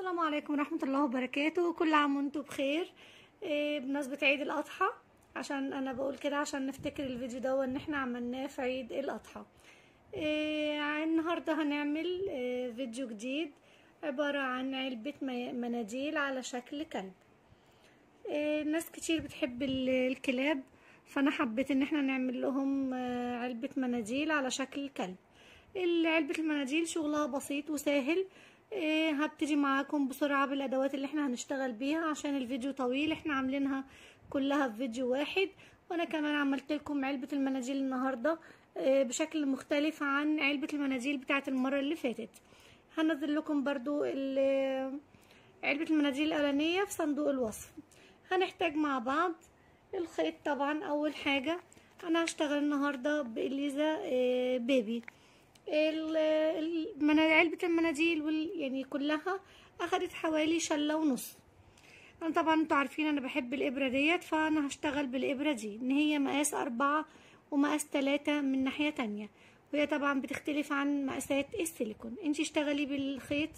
السلام عليكم ورحمة الله وبركاته. كل عام وأنتم بخير. إيه بمناسبة عيد الأضحى عشان أنا بقول كده عشان نفتكر الفيديو ده ان إحنا عملناه في عيد الأضحى. إيه النهاردة هنعمل إيه فيديو جديد عبارة عن علبة مناديل على شكل كلب. ناس كتير بتحب ال- الكلاب فأنا حبيت إن إحنا نعمل لهم آه، علبة مناديل على شكل كلب. علبة المناديل شغلها بسيط وسهل. هبتدي معاكم بسرعة بالأدوات اللي إحنا هنشتغل بيها عشان الفيديو طويل. إحنا عاملينها كلها في فيديو واحد. وأنا كمان عملت لكم علبة المناديل النهاردة إيه بشكل مختلف عن علبة المناديل بتاعت المرة اللي فاتت. هنزل لكم برضو علبة المناديل الأولانية في صندوق الوصف. هنحتاج مع بعض الخيط طبعا أول حاجة أنا هشتغل النهاردة بإليزا إيه بيبي. علبة المناديل وال يعني كلها أخدت حوالي شلة ونص. أنا طبعا أنتوا عارفين أنا بحب الإبرة ديت فأنا هشتغل بالإبرة دي إن هي مقاس أربعة ومقاس تلاتة من ناحية تانية. وهي طبعا بتختلف عن مقاسات السيليكون. انتي اشتغلي بالخيط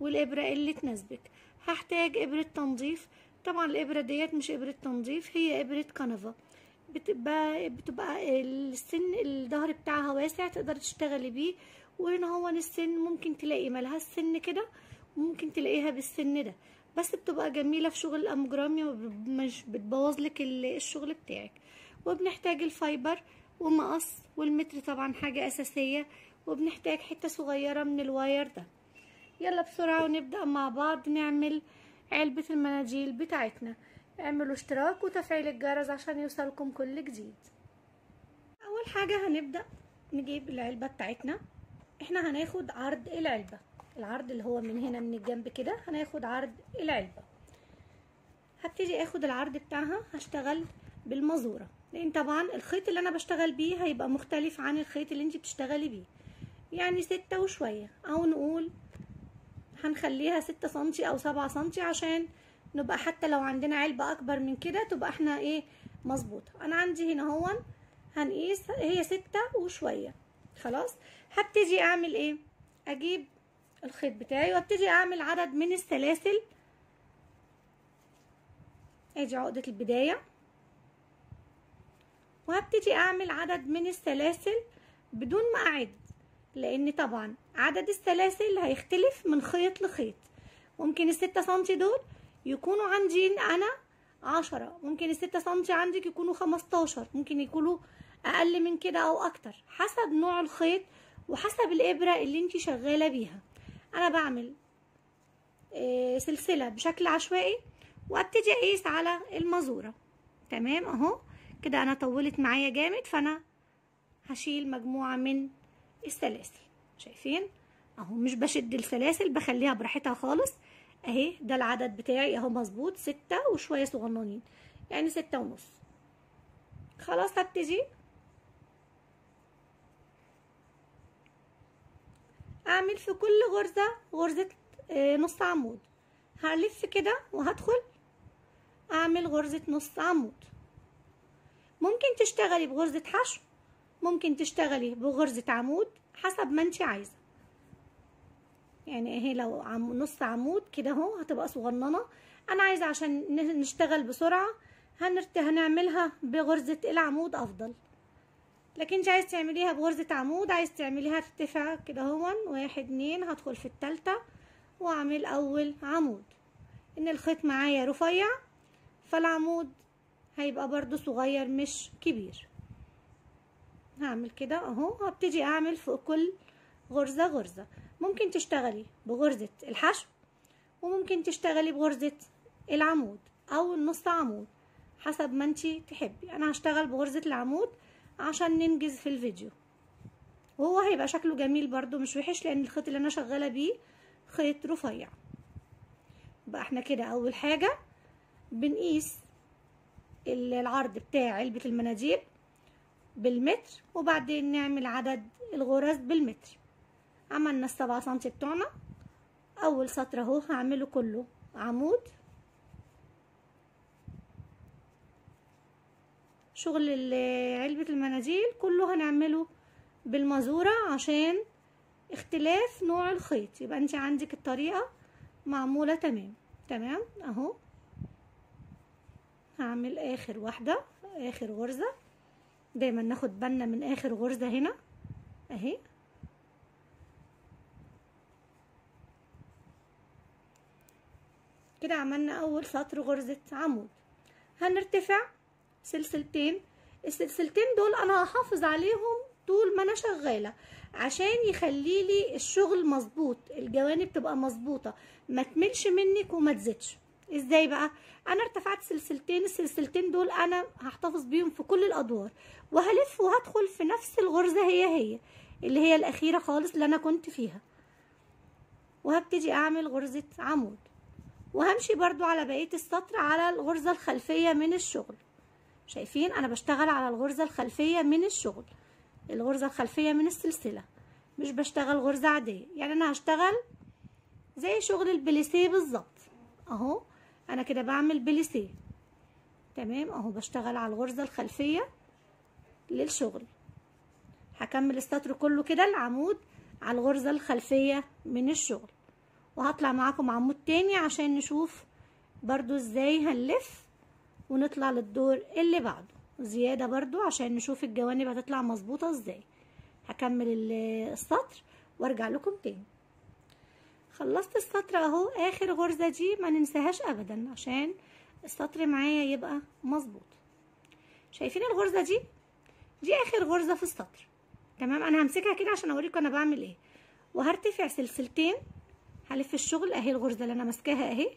والإبرة اللي تناسبك. هحتاج إبرة تنظيف. طبعا الإبرة ديت مش إبرة تنظيف هي إبرة كنفاه بتبقى بتبقى السن الظهر بتاعها واسع تقدر تشتغلي بيه وهنا هو السن ممكن تلاقي ملها السن كده وممكن تلاقيها بالسن ده. بس بتبقى جميلة في شغل الاميجرومي ومش بتبوظ لك الشغل بتاعك. وبنحتاج ال fiber ومقص والمتر طبعا حاجة أساسية وبنحتاج حتة صغيرة من ال wire ده. يلا بسرعة ونبدأ مع بعض نعمل علبة المناديل بتاعتنا. اعملوا اشتراك وتفعيل الجرس عشان يوصلكم كل جديد. أول حاجة هنبدأ نجيب العلبة بتاعتنا. إحنا هناخد عرض العلبة. العرض اللي هو من هنا من الجنب كده هناخد عرض العلبة. هبتدي آخد العرض بتاعها هشتغل بالمزورة. لأن طبعا الخيط اللي أنا بشتغل بيه هيبقى مختلف عن الخيط اللي انت بتشتغلي بيه. يعني ستة وشوية. أو نقول هنخليها ستة سنتي أو سبعة سنتي عشان نبقى حتى لو عندنا علبة أكبر من كده تبقى إحنا إيه مظبوطة. أنا عندي هنا هون هنقيس هي ستة وشوية. خلاص؟ هبتدي أعمل إيه؟ أجيب الخيط بتاعي وأبتدي أعمل عدد من السلاسل. أدي عقدة البداية. وهبتدي أعمل عدد من السلاسل بدون ما أعد لأن طبعا عدد السلاسل هيختلف من خيط لخيط. ممكن الستة سنتي دول يكونوا عندي أنا عشرة. ممكن الستة سنتي عندك يكونوا خمستاشر. ممكن يكونوا أقل من كده أو أكتر. حسب نوع الخيط وحسب الإبرة اللي انت شغالة بيها. أنا بعمل آه، سلسلة بشكل عشوائي وأبتدي أقيس على المزورة. تمام؟ أهو. كده أنا طولت معايا جامد فأنا هشيل مجموعة من السلاسل. شايفين؟ أهو. مش بشد السلاسل بخليها براحتها خالص. اهي ده العدد بتاعي اهو مظبوط ستة وشوية صغننين. يعني ستة ونص. خلاص هبتدي. اعمل في كل غرزة غرزة آه، نص عمود. هلف كده وهدخل. اعمل غرزة نص عمود. ممكن تشتغلي بغرزة حشو ممكن تشتغلي بغرزة عمود حسب ما انت عايزة. يعني اهي لو عم نص عمود كده اهو هتبقى صغننة. أنا عايزة عشان نشتغل بسرعة هنرت هنعملها بغرزة العمود أفضل. لكن انت عايز تعمليها بغرزة عمود عايز تعمليها ارتفاع كده هون واحد اتنين هدخل في التالتة وأعمل أول عمود. إن الخيط معايا رفيع فالعمود هيبقى برضو صغير مش كبير. هعمل كده اهو هبتدي أعمل فوق كل غرزة غرزة. ممكن تشتغلي بغرزة الحشو وممكن تشتغلي بغرزة العمود أو النص عمود حسب ما انتي تحبي. أنا هشتغل بغرزة العمود عشان ننجز في الفيديو. وهو هيبقى شكله جميل برضو مش وحش لأن الخيط اللي أنا شغالة بيه خيط رفيع. بقى إحنا كده أول حاجة بنقيس ال- العرض بتاع علبة المناديل بالمتر وبعدين نعمل عدد الغرز بالمتر. عملنا السبعة سنتي بتوعنا. أول سطر أهو هعمله كله. عمود. شغل علبة المناديل كله هنعمله بالمزورة عشان اختلاف نوع الخيط. يبقى انت عندك الطريقة معمولة تمام. تمام؟ أهو. هعمل آخر واحدة آخر غرزة. دايما ناخد بالنا من آخر غرزة هنا. أهي. كده عملنا أول سطر غرزة عمود. هنرتفع سلسلتين. السلسلتين دول أنا هحافظ عليهم طول ما أنا شغالة عشان يخلي لي الشغل مظبوط الجوانب تبقى مظبوطة ما تملش منك وما تزيدش. إزاي بقى؟ أنا ارتفعت سلسلتين السلسلتين دول أنا هحتفظ بيهم في كل الأدوار. وهلف وهدخل في نفس الغرزة هي هي اللي هي الأخيرة خالص اللي أنا كنت فيها. وهبتدي أعمل غرزة عمود. وهمشي برضو على بقية السطر على الغرزة الخلفية من الشغل. شايفين؟ أنا بشتغل على الغرزة الخلفية من الشغل. الغرزة الخلفية من السلسلة. مش بشتغل غرزة عادية. يعني أنا هشتغل زي شغل البليسيه بالظبط. أهو أنا كده بعمل بليسيه. تمام؟ أهو بشتغل على الغرزة الخلفية للشغل. هكمل السطر كله كده العمود على الغرزة الخلفية من الشغل. وهطلع معاكم عمود تاني عشان نشوف برضو إزاي هنلف ونطلع للدور اللي بعده. زيادة برضو عشان نشوف الجوانب هتطلع مظبوطة إزاي. هكمل السطر وارجع لكم تاني. خلصت السطر اهو. آخر غرزة دي ما ننساهاش ابدا عشان السطر معايا يبقى مظبوط. شايفين الغرزة دي؟ دي آخر غرزة في السطر. تمام؟ أنا همسكها كده عشان أوريكم أنا بعمل إيه. وهرتفع سلسلتين هلف الشغل أهي الغرزة اللي أنا ماسكاها أهي.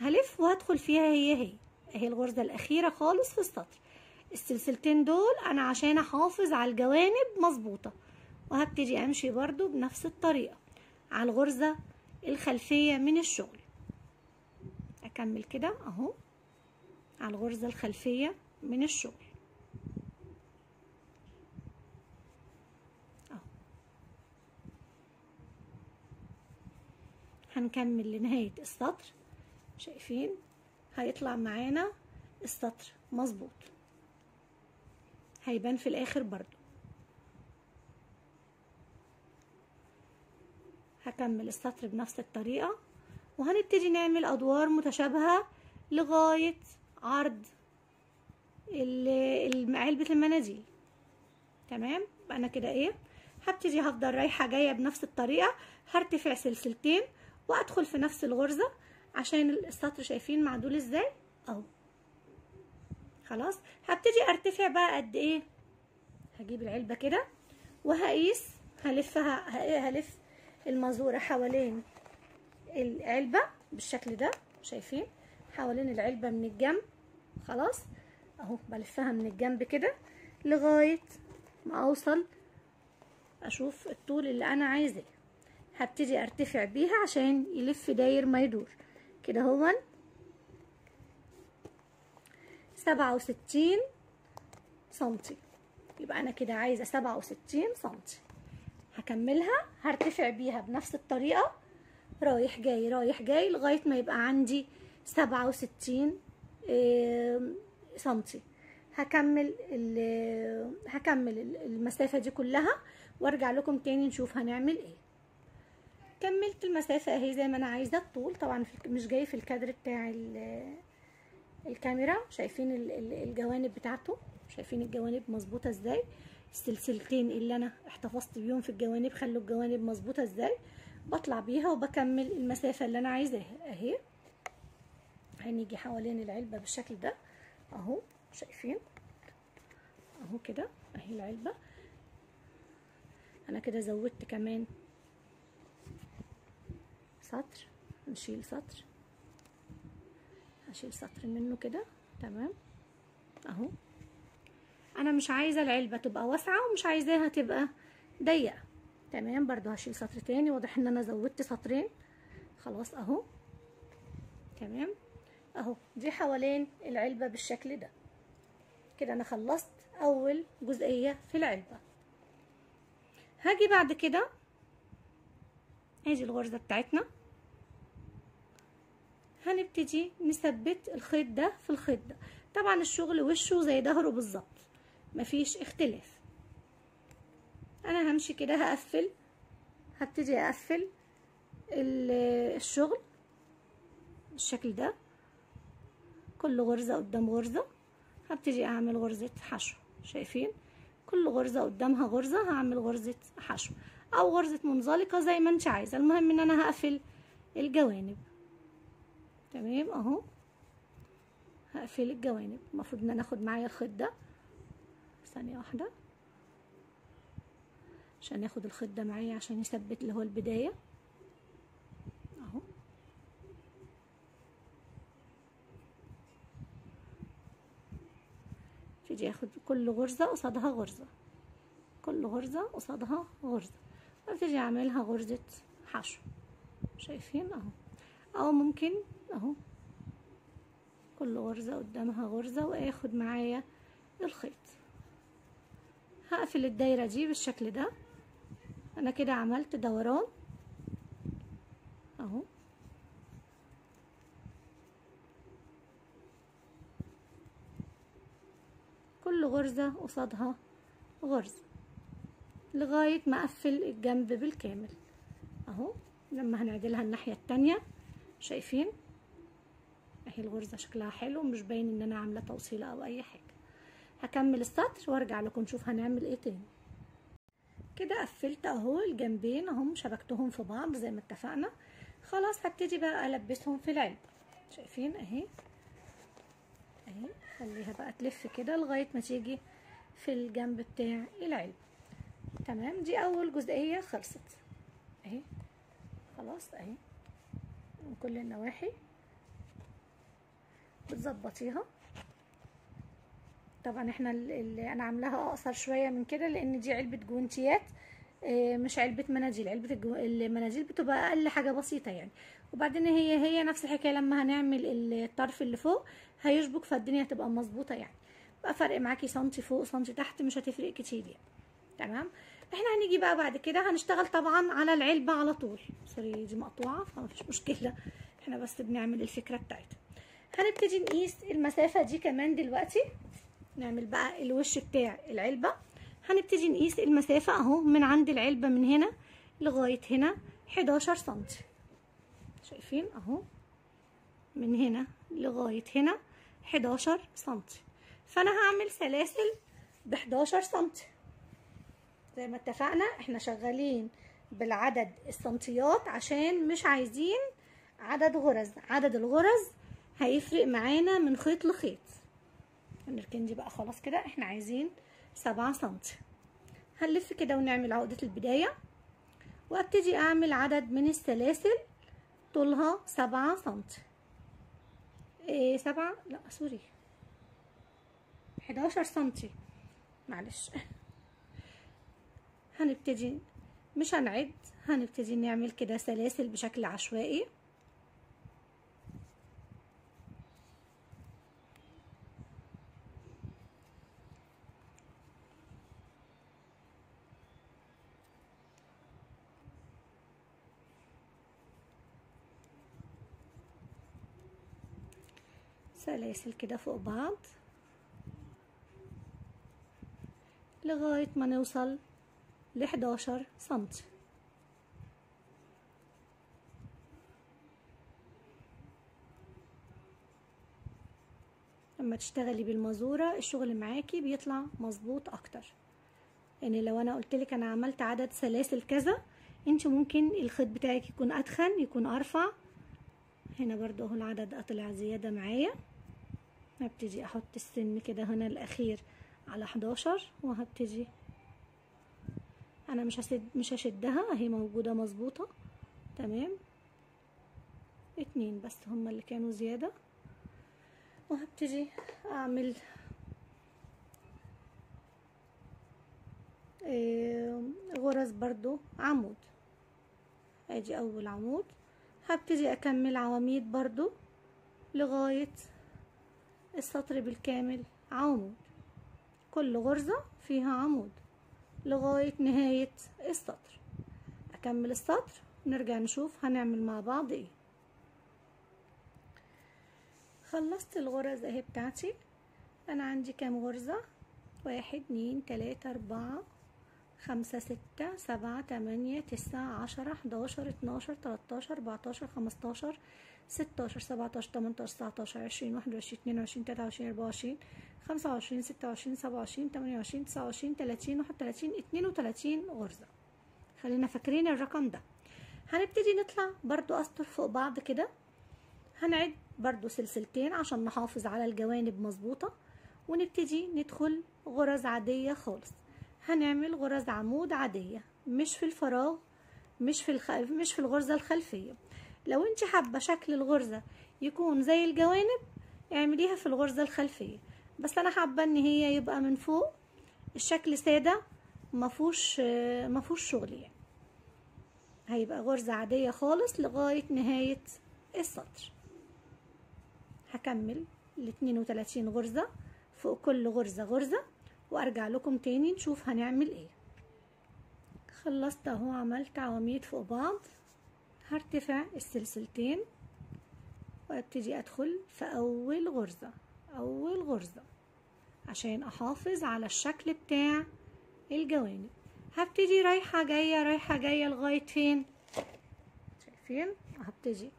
هلف وهدخل فيها هي هي أهي الغرزة الأخيرة خالص في السطر. السلسلتين دول أنا عشان أحافظ على الجوانب مظبوطة. وهبتدي أمشي برضو بنفس الطريقة. على الغرزة الخلفية من الشغل. أكمل كده أهو. على الغرزة الخلفية من الشغل اهو هنكمل لنهاية السطر. شايفين؟ هيطلع معانا السطر. مظبوط. هيبان في الآخر برضو. هكمل السطر بنفس الطريقة. وهنبتدي نعمل أدوار متشابهة لغاية عرض علبة المناديل تمام؟ أنا كده إيه؟ هبتدي هفضل رايحة جاية بنفس الطريقة. هرتفع سلسلتين. وأدخل في نفس الغرزة عشان السطر شايفين معدول إزاي؟ أهو. خلاص. هبتدي أرتفع بقى قد إيه؟ هجيب العلبة كده وهقيس هلفها هلف المازورة حوالين العلبة بالشكل ده شايفين؟ حوالين العلبة من الجنب. خلاص. أهو بلفها من الجنب كده لغاية ما أوصل أشوف الطول اللي أنا عايزاه هبتدي أرتفع بيها عشان يلف داير ما يدور كده هو سبعة وستين سنتي. يبقى أنا كده عايزة سبعة وستين سنتي. هكملها. هرتفع بيها بنفس الطريقة. رايح جاي رايح جاي لغاية ما يبقى عندي سبعة وستين سنتي. هكمل هكمل المسافة دي كلها وأرجع لكم تاني نشوف هنعمل إيه. كملت المسافة أهي زي ما أنا عايزة. الطول طبعا مش جاي في الكادر بتاع الكاميرا. شايفين الجوانب بتاعته. شايفين الجوانب مظبوطة إزاي. السلسلتين اللي أنا احتفظت بيهم في الجوانب خلوا الجوانب مظبوطة إزاي. بطلع بيها وبكمل المسافة اللي أنا عايزاها. أهي. هنيجي حوالين العلبة بالشكل ده. أهو. شايفين؟ أهو كده. أهي العلبة. أنا كده زودت كمان سطر نشيل سطر هشيل سطر منه كده تمام؟ أهو. أنا مش عايزة العلبة تبقى واسعة ومش عايزاها تبقى ضيقة. تمام؟ برضو هشيل سطر تاني واضح إن أنا زودت سطرين. خلاص أهو. تمام؟ أهو. دي حوالين العلبة بالشكل ده. كده أنا خلصت أول جزئية في العلبة. هاجي بعد كده. ادي الغرزة بتاعتنا. هنبتدي نثبت الخيط ده في الخيط ده طبعا الشغل وشه زي ظهره بالظبط. مفيش اختلاف. أنا همشي كده هقفل. هبتدي أقفل الشغل بالشكل ده. كل غرزة قدام غرزة. هبتدي أعمل غرزة حشو. شايفين؟ كل غرزة قدامها غرزة هعمل غرزة حشو. أو غرزة منزلقة زي ما أنت عايزة. المهم إن أنا هقفل الجوانب. تمام اهو. هقفل الجوانب. المفروض إن أنا آخد معايا الخيط ده ثانية واحدة. عشان اخد الخيط ده معايا عشان يثبت اللي هو البداية. اهو. ابتدي اخد كل غرزة قصادها غرزة. كل غرزة قصادها غرزة. وابتدي اعملها غرزة حشو. شايفين؟ اهو. أو ممكن أهو. كل غرزة قدامها غرزة وآخد معايا الخيط. هقفل الدايرة دي بالشكل ده. أنا كده عملت دوران. أهو. كل غرزة قصادها غرزة لغاية ما أقفل الجنب بالكامل. أهو. لما هنعدلها الناحية التانية. شايفين؟ اهي الغرزة شكلها حلو مش باين إن أنا عاملة توصيلة أو أي حاجة. هكمل السطر وأرجع لكم نشوف هنعمل إيه تاني. كده قفلت أهو الجنبين اهم شبكتهم في بعض زي ما اتفقنا. خلاص هبتدي بقى ألبسهم في العلبة. شايفين؟ أهي. أهي. خليها بقى تلف كده لغاية ما تيجي في الجنب بتاع العلبة. تمام؟ دي أول جزئية خلصت. أهي. خلاص أهي. من كل النواحي. بتظبطيها. طبعا إحنا اللي أنا عاملاها أقصر شوية من كده لأن دي علبة جوانتيات آه مش علبة مناديل علبة. المناديل بتبقى أقل حاجة بسيطة يعني. وبعدين هي هي نفس الحكاية لما هنعمل الطرف اللي فوق هيشبك فالدنيا هتبقى مظبوطة يعني. بقى فرق معاكي سنتي فوق سنتي تحت مش هتفرق كتير يعني. تمام؟ إحنا هنيجي بقى بعد كده هنشتغل طبعا على العلبة على طول. سوري دي مقطوعة فمفيش مشكلة. إحنا بس بنعمل الفكرة بتاعتها. هنبتدي نقيس المسافة دي كمان دلوقتي. نعمل بقى الوش بتاع العلبة. هنبتدي نقيس المسافة أهو من عند العلبة من هنا لغاية هنا 11 سنتي. شايفين أهو؟ من هنا لغاية هنا 11 سنتي. فأنا هعمل سلاسل ب 11 سنتي. زي ما اتفقنا إحنا شغالين بالعدد السنتيات عشان مش عايزين عدد غرز. عدد الغرز هيفرق معانا من خيط لخيط. هنركن دي بقى خلاص كده. إحنا عايزين سبعة سنتي. هنلف كده ونعمل عقدة البداية. وابتدي أعمل عدد من السلاسل طولها سبعة سنتي. إيه سبعة؟ لا سوري. حداشر سنتي. معلش. هنبتدي مش هنعد. هنبتدي نعمل كده سلاسل بشكل عشوائي. سلاسل كده فوق بعض لغاية ما نوصل لحداشر سنتي. لما تشتغلي بالمزورة الشغل معاكي بيطلع مظبوط أكتر. يعني لو أنا قلتلك أنا عملت عدد سلاسل كذا أنت ممكن الخيط بتاعك يكون اتخن يكون أرفع. هنا برضو أهو العدد طلع زيادة معايا. هبتدي أحط السن كده هنا الأخير على 11 وهبتدي. أنا مش هسد مش هشدها اهي موجودة مظبوطة. تمام؟ اتنين بس هما اللي كانوا زيادة. وهبتدي أعمل غرز برضو عمود. أدي أول عمود. هبتدي أكمل عواميد برضو لغاية السطر بالكامل عمود. كل غرزة فيها عمود لغاية نهاية السطر. أكمل السطر ونرجع نشوف هنعمل مع بعض إيه. خلصت الغرز أهي بتاعتي. أنا عندي كام غرزة؟ واحد اتنين تلاتة أربعة خمسة ستة سبعة تمانية تسعة عشرة حداشر اتناشر تلاتاشر أربعتاشر خمستاشر ستاشر سبعتاشر تمنتاشر تسعتاشر عشرين واحد وعشرين اتنين وعشرين تلاتة وعشرين اربعة وعشرين خمسة وعشرين ستة وعشرين سبعة وعشرين تمانية وعشرين تسعة وعشرين تلاتين واحد وتلاتين اتنين وتلاتين غرزة. خلينا فاكرين الرقم ده. هنبتدي نطلع برضو أسطر فوق بعض كده. هنعد برضو سلسلتين عشان نحافظ على الجوانب مظبوطة. ونبتدي ندخل غرز عادية خالص. هنعمل غرز عمود عادية. مش في الفراغ مش في الخ... مش في الغرزة الخلفية. لو انت حابة شكل الغرزة يكون زي الجوانب اعمليها في الغرزة الخلفية. بس أنا حابة إن هي يبقى من فوق الشكل سادة مفهوش مفهوش شغل يعني. هيبقى غرزة عادية خالص لغاية نهاية السطر. هكمل الاتنين وتلاتين غرزة فوق كل غرزة غرزة وأرجع لكم تاني نشوف هنعمل إيه. خلصت أهو عملت عواميد فوق بعض. هرتفع السلسلتين وابتدي ادخل في اول غرزة اول غرزة عشان احافظ على الشكل بتاع الجوانب. هبتدي رايحة جاية رايحة جاية لغاية فين؟ شايفين؟ هبتدي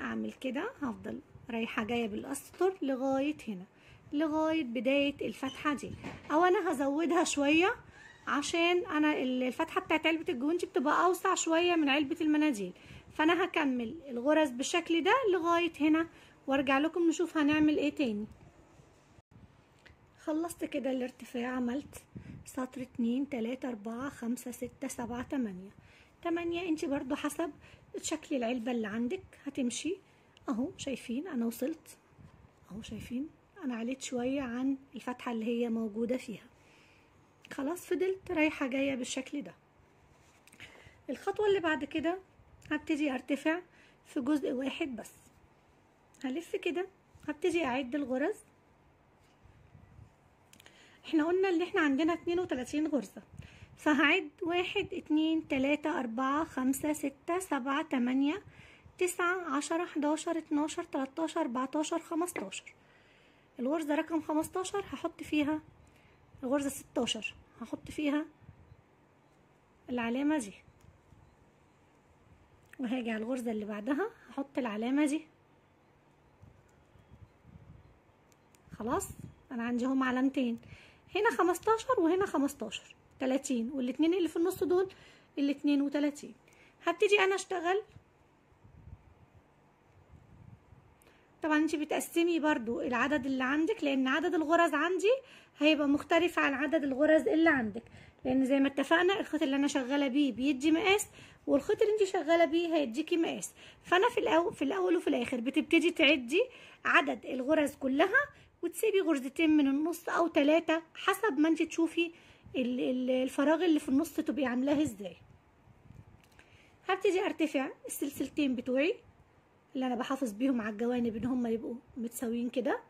اعمل كده هفضل رايحة جاية بالاسطر لغاية هنا لغاية بداية الفتحة دي. أو أنا هزودها شوية عشان أنا الفتحة بتاعت علبة الجوانتي بتبقى اوسع شوية من علبة المناديل. فانا هكمل الغرز بالشكل ده لغاية هنا وارجع لكم نشوف هنعمل إيه تاني. خلصت كده الارتفاع عملت سطر اتنين تلاتة اربعة خمسة ستة سبعة تمانية. تمانية انت برضو حسب شكل العلبة اللي عندك هتمشي. اهو شايفين أنا وصلت. اهو شايفين أنا عليت شوية عن الفتحة اللي هي موجودة فيها. خلاص فضلت رايحة جاية بالشكل ده. الخطوة اللي بعد كده هبتدي ارتفع في جزء واحد بس. هلف كده هبتدي اعد الغرز. إحنا قلنا ان إحنا عندنا اتنين وتلاتين غرزة. فهعد واحد اتنين تلاتة اربعة خمسة ستة سبعة تمانية تسعة عشرة حداشر اتناشر تلاتاشر اربعتاشر خمستاشر. الغرزة رقم خمستاشر هحط فيها الغرزة ستاشر. هحط فيها العلامة دي وهاجي على الغرزة اللي بعدها هحط العلامة دي. خلاص؟ أنا عندي هم علامتين هنا خمستاشر وهنا خمستاشر تلاتين. والاتنين اللي في النص دول الاتنين وتلاتين. هبتدي أنا أشتغل. طبعا انت بتقسمي برضو العدد اللي عندك لأن عدد الغرز عندي هيبقى مختلف عن عدد الغرز اللي عندك. لأن زي ما اتفقنا الخيط اللي أنا شغالة بيه بيدي مقاس والخيط اللي انت شغالة بيه هيديكي مقاس. فأنا في الأول في الأول وفي الآخر بتبتدي تعدي عدد الغرز كلها وتسيبي غرزتين من النص أو ثلاثة حسب ما انت تشوفي الفراغ اللي في النص تبقي عاملاه إزاي. هبتدي أرتفع السلسلتين بتوعي اللي أنا بحافظ بيهم على الجوانب إن هم يبقوا متساويين كده.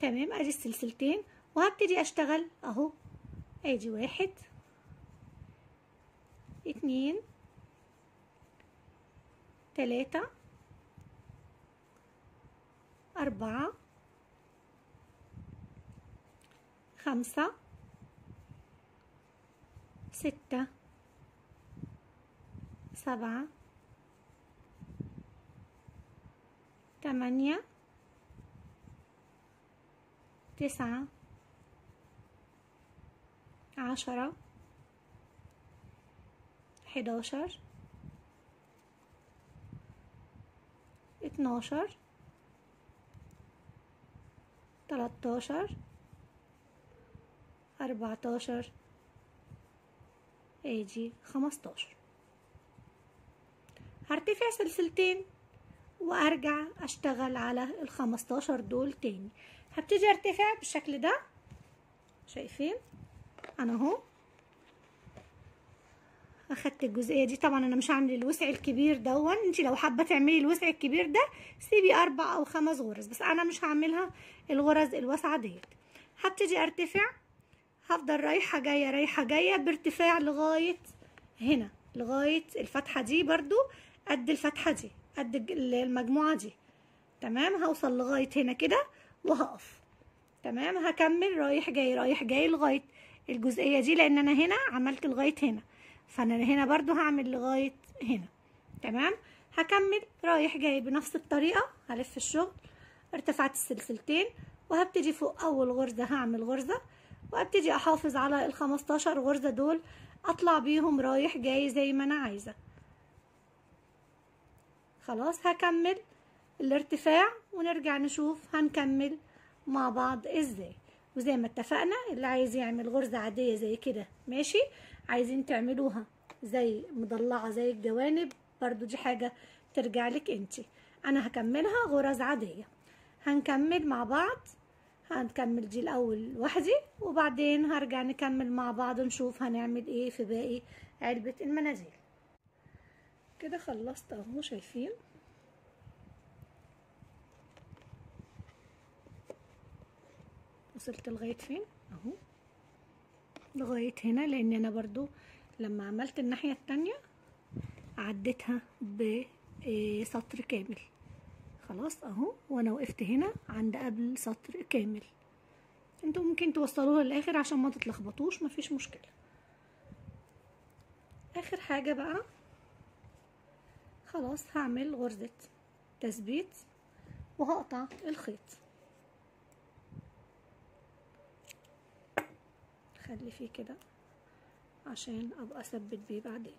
تمام؟ أدي السلسلتين وهبتدي أشتغل أهو. أدي واحد اتنين تلاتة أربعة خمسة ستة سبعة تمانية تسعة عشرة حداشر. اتناشر. تلاتاشر. أربعتاشر. ادي خمستاشر. هرتفع سلسلتين وأرجع أشتغل على الخمستاشر دول تاني. هبتدي أرتفع بالشكل ده. شايفين؟ أنا أهو. اخدت الجزئية دي. طبعا أنا مش هعمل الوسع الكبير دون انت لو حابة تعملي الوسع الكبير ده سيبي أربع أو خمس غرز. بس أنا مش هعملها الغرز الواسعة ديت. هبتدي أرتفع. هفضل رايحة جاية رايحة جاية بارتفاع لغاية هنا لغاية الفتحة دي برضو قد الفتحة دي قد المجموعة دي. تمام؟ هوصل لغاية هنا كده وهقف. تمام؟ هكمل. رايح جاي رايح جاي لغاية الجزئية دي لأن أنا هنا عملت لغاية هنا. فانا هنا برضو هعمل لغاية هنا. تمام؟ هكمل رايح جاي بنفس الطريقة هلف الشغل ارتفعت السلسلتين وهبتدي فوق أول غرزة هعمل غرزة وابتدي أحافظ على الخمستاشر غرزة دول أطلع بيهم رايح جاي زي ما أنا عايزة. خلاص هكمل الارتفاع ونرجع نشوف هنكمل مع بعض إزاي. وزي ما اتفقنا اللي عايز يعمل غرزة عادية زي كده ماشي؟ عايزين تعملوها زي مضلعة زي الجوانب برضو دي حاجة ترجع لك انتي. أنا هكملها غرز عادية. هنكمل مع بعض. هنكمل دي الأول لوحدي وبعدين هرجع نكمل مع بعض نشوف هنعمل إيه في باقي علبة المناديل كده خلصت أهو شايفين؟ وصلت لغاية فين؟ أهو. لغاية هنا لأن أنا برضو لما عملت الناحية التانية عديتها بسطر كامل. خلاص أهو وأنا وقفت هنا عند قبل سطر كامل. أنتوا ممكن توصلوها للآخر عشان ما تتلخبطوش مفيش مشكلة. آخر حاجة بقى خلاص هعمل غرزة تثبيت وهقطع الخيط. خلي فيه كده عشان أبقى أثبت بيه بعدين.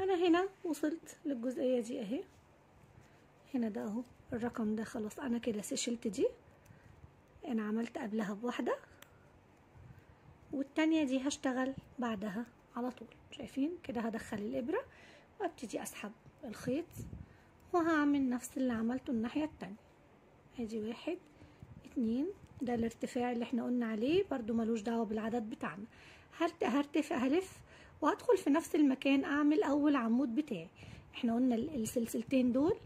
أنا هنا وصلت للجزئية دي أهي. هنا ده أهو الرقم ده خلاص. أنا كده شلت دي. أنا عملت قبلها بواحدة. والتانية دي هشتغل بعدها على طول. شايفين؟ كده هدخل الإبرة وأبتدي أسحب الخيط وهعمل نفس اللي عملته الناحية التانية. أدي واحد اتنين ده الارتفاع اللي إحنا قلنا عليه برضو ملوش دعوة بالعدد بتاعنا. هرتفع هلف وهدخل في نفس المكان أعمل أول عمود بتاعي. إحنا قلنا السلسلتين دول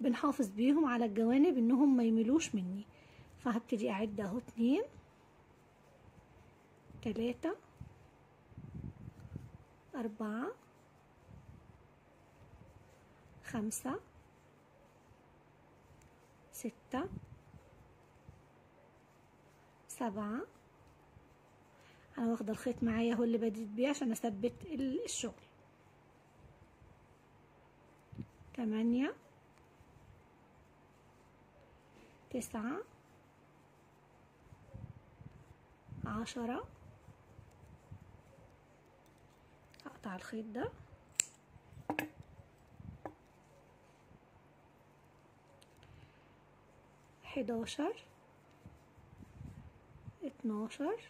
بنحافظ بيهم على الجوانب إنهم ما يميلوش مني. فهبتدي أعد أهو اتنين تلاتة أربعة خمسة ستة سبعة. أنا واخدة الخيط معايا هو اللي بديت بيه عشان أثبت الشغل. تمانية. تسعة. عشرة. هقطع الخيط ده. حداشر. اتناشر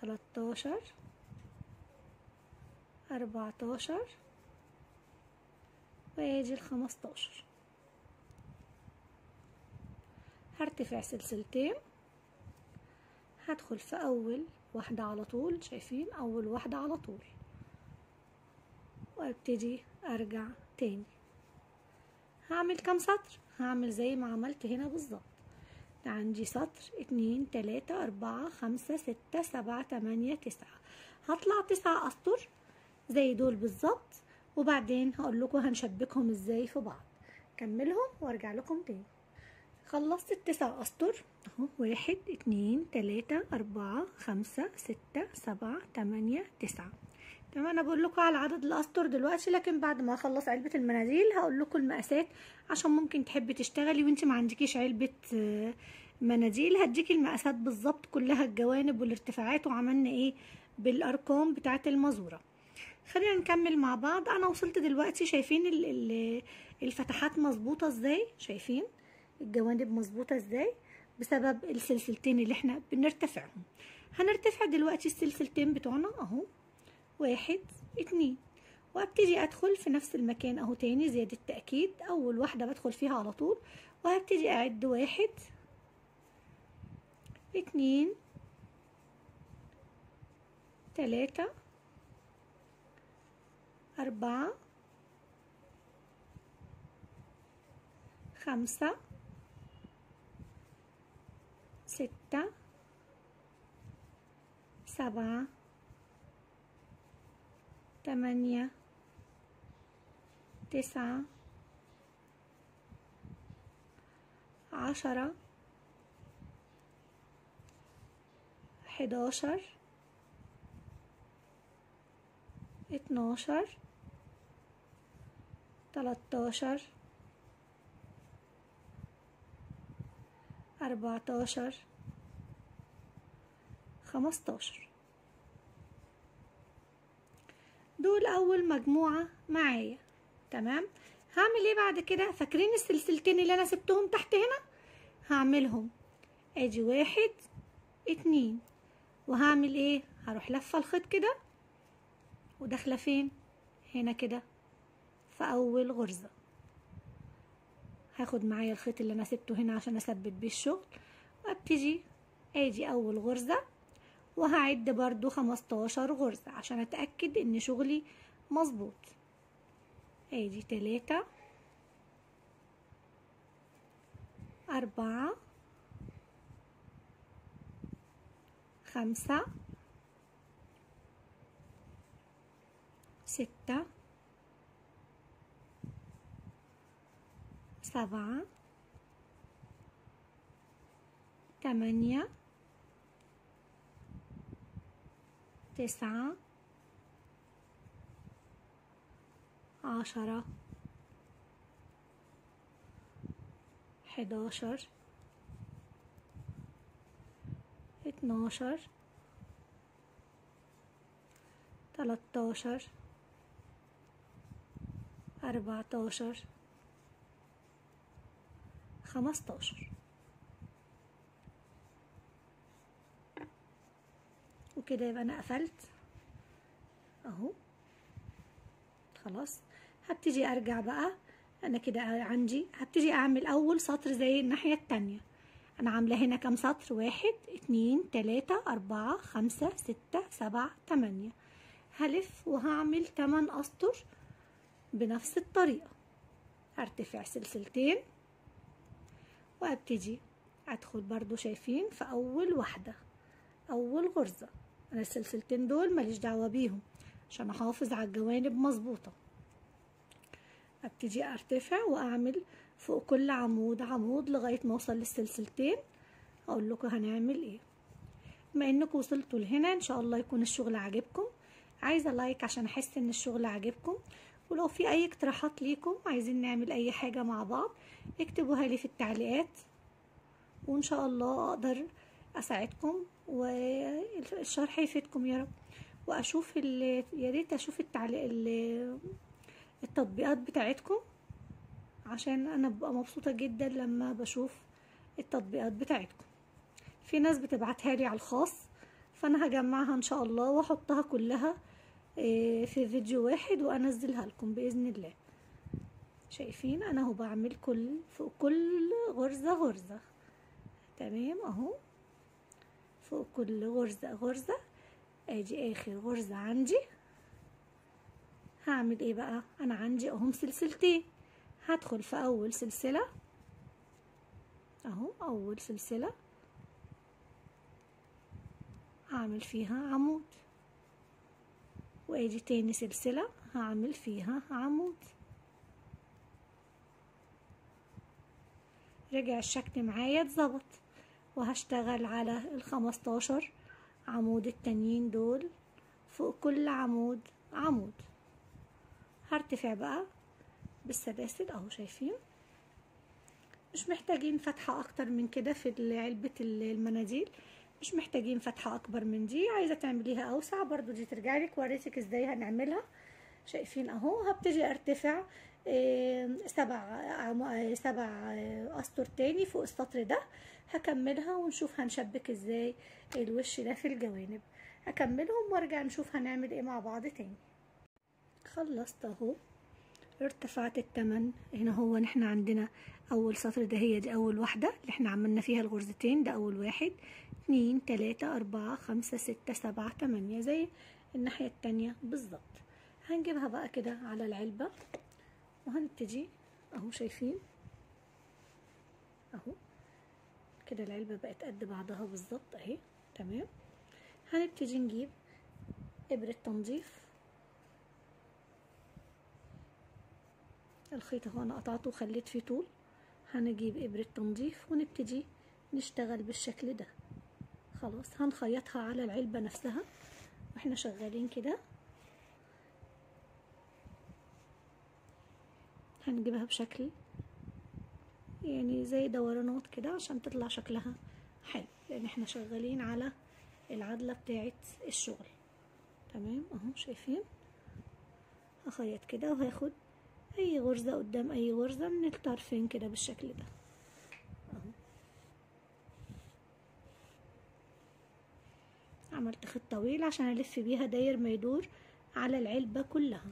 تلاتاشر اربعتاشر وادي الخمستاشر هرتفع سلسلتين. هدخل في أول واحدة على طول شايفين؟ أول واحدة على طول. وأبتدي أرجع تاني. هعمل كام سطر؟ هعمل زي ما عملت هنا بالظبط. عندي سطر اتنين تلاتة أربعة خمسة ستة سبعة تمانية تسعة. هطلع تسعة أسطر زي دول بالظبط وبعدين هقول لكم هنشبكهم إزاي في بعض. كملهم وأرجع لكم تاني. خلصت التسع أسطر أهو واحد اتنين تلاتة أربعة خمسة ستة سبعة تمانية تسعة. تمام أنا بقول لكم على عدد الأسطر دلوقتي لكن بعد ما أخلص علبة المناديل هقول لكم المقاسات عشان ممكن تحبي تشتغلي وانت ما عندكيش علبة مناديل. هديكي المقاسات بالظبط كلها الجوانب والارتفاعات وعملنا إيه؟ بالأرقام بتاعة المزورة. خلينا نكمل مع بعض. أنا وصلت دلوقتي شايفين الفتحات مظبوطة إزاي؟ شايفين الجوانب مظبوطة إزاي؟ بسبب السلسلتين اللي إحنا بنرتفعهم. هنرتفع دلوقتي السلسلتين بتوعنا أهو. واحد اتنين. وابتدي أدخل في نفس المكان أهو تاني زيادة تأكيد. أول واحدة بدخل فيها على طول. وهبتدي أعد واحد. اتنين. تلاتة. أربعة. خمسة. ستة. سبعة. تمانية تسعة عشرة حداشر اتناشر تلاتاشر أربعتاشر خمستاشر. دول أول مجموعة معايا. تمام؟ هعمل إيه بعد كده؟ فاكرين السلسلتين اللي أنا سبتهم تحت هنا؟ هعملهم. أدي واحد اتنين. وهعمل إيه؟ هروح لفة الخيط كده. وداخلة فين؟ هنا كده. في أول غرزة. هاخد معايا الخيط اللي أنا سبته هنا عشان أثبت بيه الشغل. وأبتدي. أدي أول غرزة. وهعد برضو خمستاشر غرزة عشان أتأكد إن شغلي مظبوط. ادي تلاتة. أربعة. خمسة. ستة. سبعة. تمانية. تسعة عشرة حداشر اتناشر تلاتاشر أربعتاشر خمستاشر. وكده يبقى أنا قفلت. أهو. خلاص. هبتدي أرجع بقى. أنا كده عندي. هبتدي أعمل أول سطر زي الناحية التانية. أنا عاملة هنا كام سطر؟ واحد اتنين تلاتة أربعة خمسة ستة سبعة تمانية. هلف وهعمل تمن أسطر بنفس الطريقة. هرتفع سلسلتين. وأبتدي أدخل برضو شايفين في أول واحدة. أول غرزة. أنا السلسلتين دول ماليش دعوة بيهم عشان أحافظ على الجوانب مظبوطة. أبتدي أرتفع وأعمل فوق كل عمود عمود لغاية ما أوصل للسلسلتين. أقول لكم هنعمل إيه. بما انكم وصلتوا لهنا إن شاء الله يكون الشغل عاجبكم. عايزة لايك عشان أحس إن الشغل عاجبكم. ولو في أي اقتراحات ليكم عايزين نعمل أي حاجة مع بعض اكتبوها لي في التعليقات. وإن شاء الله أقدر أساعدكم والشرح يفيدكم يا رب. وأشوف يا ريت أشوف التعليق التطبيقات بتاعتكم عشان أنا ببقى مبسوطة جدا لما بشوف التطبيقات بتاعتكم. في ناس بتبعتها لي على الخاص فأنا هجمعها إن شاء الله وأحطها كلها في فيديو واحد وأنزلها لكم بإذن الله. شايفين؟ أنا اهو بعمل كل فوق كل غرزة غرزة. تمام؟ أهو. فوق كل غرزة غرزة. ادي آخر غرزة عندي. هعمل إيه بقى؟ أنا عندي أهم سلسلتين. هدخل في أول سلسلة. أهو أول سلسلة. هعمل فيها عمود. وادي تاني سلسلة. هعمل فيها عمود. رجع الشكل معايا اتظبط. وهشتغل على الخمستاشر عمود التانيين دول فوق كل عمود عمود. هرتفع بقى بالسلاسل أهو شايفين. مش محتاجين فتحة أكتر من كده في علبة المناديل. مش محتاجين فتحة أكبر من دي. عايزة تعمليها أوسع برضو دي ترجع لك وريتك إزاي هنعملها. شايفين أهو. هبتدي أرتفع سبع سبع أسطر تاني فوق السطر ده. هكملها ونشوف هنشبك إزاي الوش ده في الجوانب. هكملهم وأرجع نشوف هنعمل إيه مع بعض تاني. خلصت أهو. ارتفعت التمن. هنا هو إحنا عندنا أول سطر ده هي دي أول واحدة اللي إحنا عملنا فيها الغرزتين ده أول واحد. اتنين تلاتة أربعة خمسة ستة سبعة تمانية زي الناحية التانية بالظبط. هنجيبها بقى كده على العلبة. وهنبتدي. أهو شايفين. أهو. كده العلبة بقت قد بعضها بالظبط أهي تمام؟ هنبتدي نجيب إبرة تنظيف. الخيط أهو أنا قطعته وخليت فيه طول. هنجيب إبرة تنظيف ونبتدي نشتغل بالشكل ده. خلاص هنخيطها على العلبة نفسها. وإحنا شغالين كده. هنجيبها بشكل يعني زي دورانات كده عشان تطلع شكلها حلو. لأن إحنا شغالين على العدلة بتاعت الشغل. تمام؟ اهو شايفين؟ هخيط كده وهاخد أي غرزة قدام أي غرزة من الطرفين كده بالشكل ده. عملت خط طويل عشان ألف بيها داير ما يدور على العلبة كلها.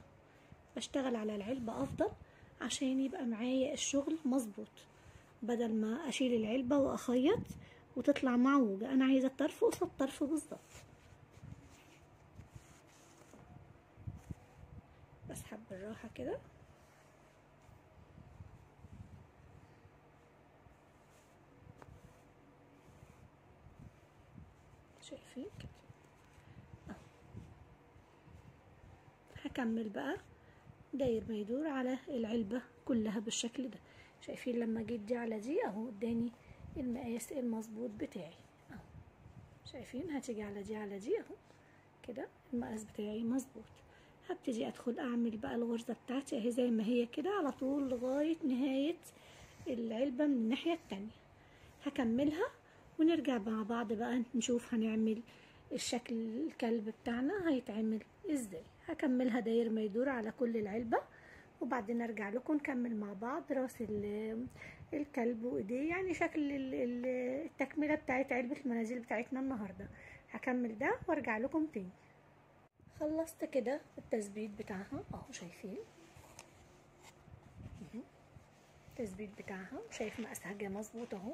بشتغل على العلبة أفضل عشان يبقى معايا الشغل مظبوط. بدل ما أشيل العلبة وأخيط وتطلع معوجة. أنا عايزة الطرف قصاد الطرف بالظبط. بسحب بالراحة كده. شايفين؟ كده أهو. هكمل بقى. داير ما يدور على العلبة كلها بالشكل ده. شايفين لما جيت دي على دي اهو اداني المقاس المظبوط بتاعي اهو. شايفين؟ هتيجي على دي على دي اهو. كده المقاس بتاعي مظبوط. هبتدي ادخل اعمل بقى الغرزة بتاعتي اهي زي ما هي كده على طول لغاية نهاية العلبة من الناحية التانية. هكملها ونرجع مع بعض بقى نشوف هنعمل الشكل الكلب بتاعنا هيتعمل إزاي. هكملها داير ما يدور على كل العلبة. وبعدين ارجع لكم نكمل مع بعض راس الكلب وإيديه يعني شكل التكملة بتاعت علبة المنازل بتاعتنا النهاردة. هكمل ده وأرجع لكم تاني. خلصت كده التثبيت بتاعها. أهو شايفين. التثبيت بتاعها. شايف مقاسها مظبوط أهو.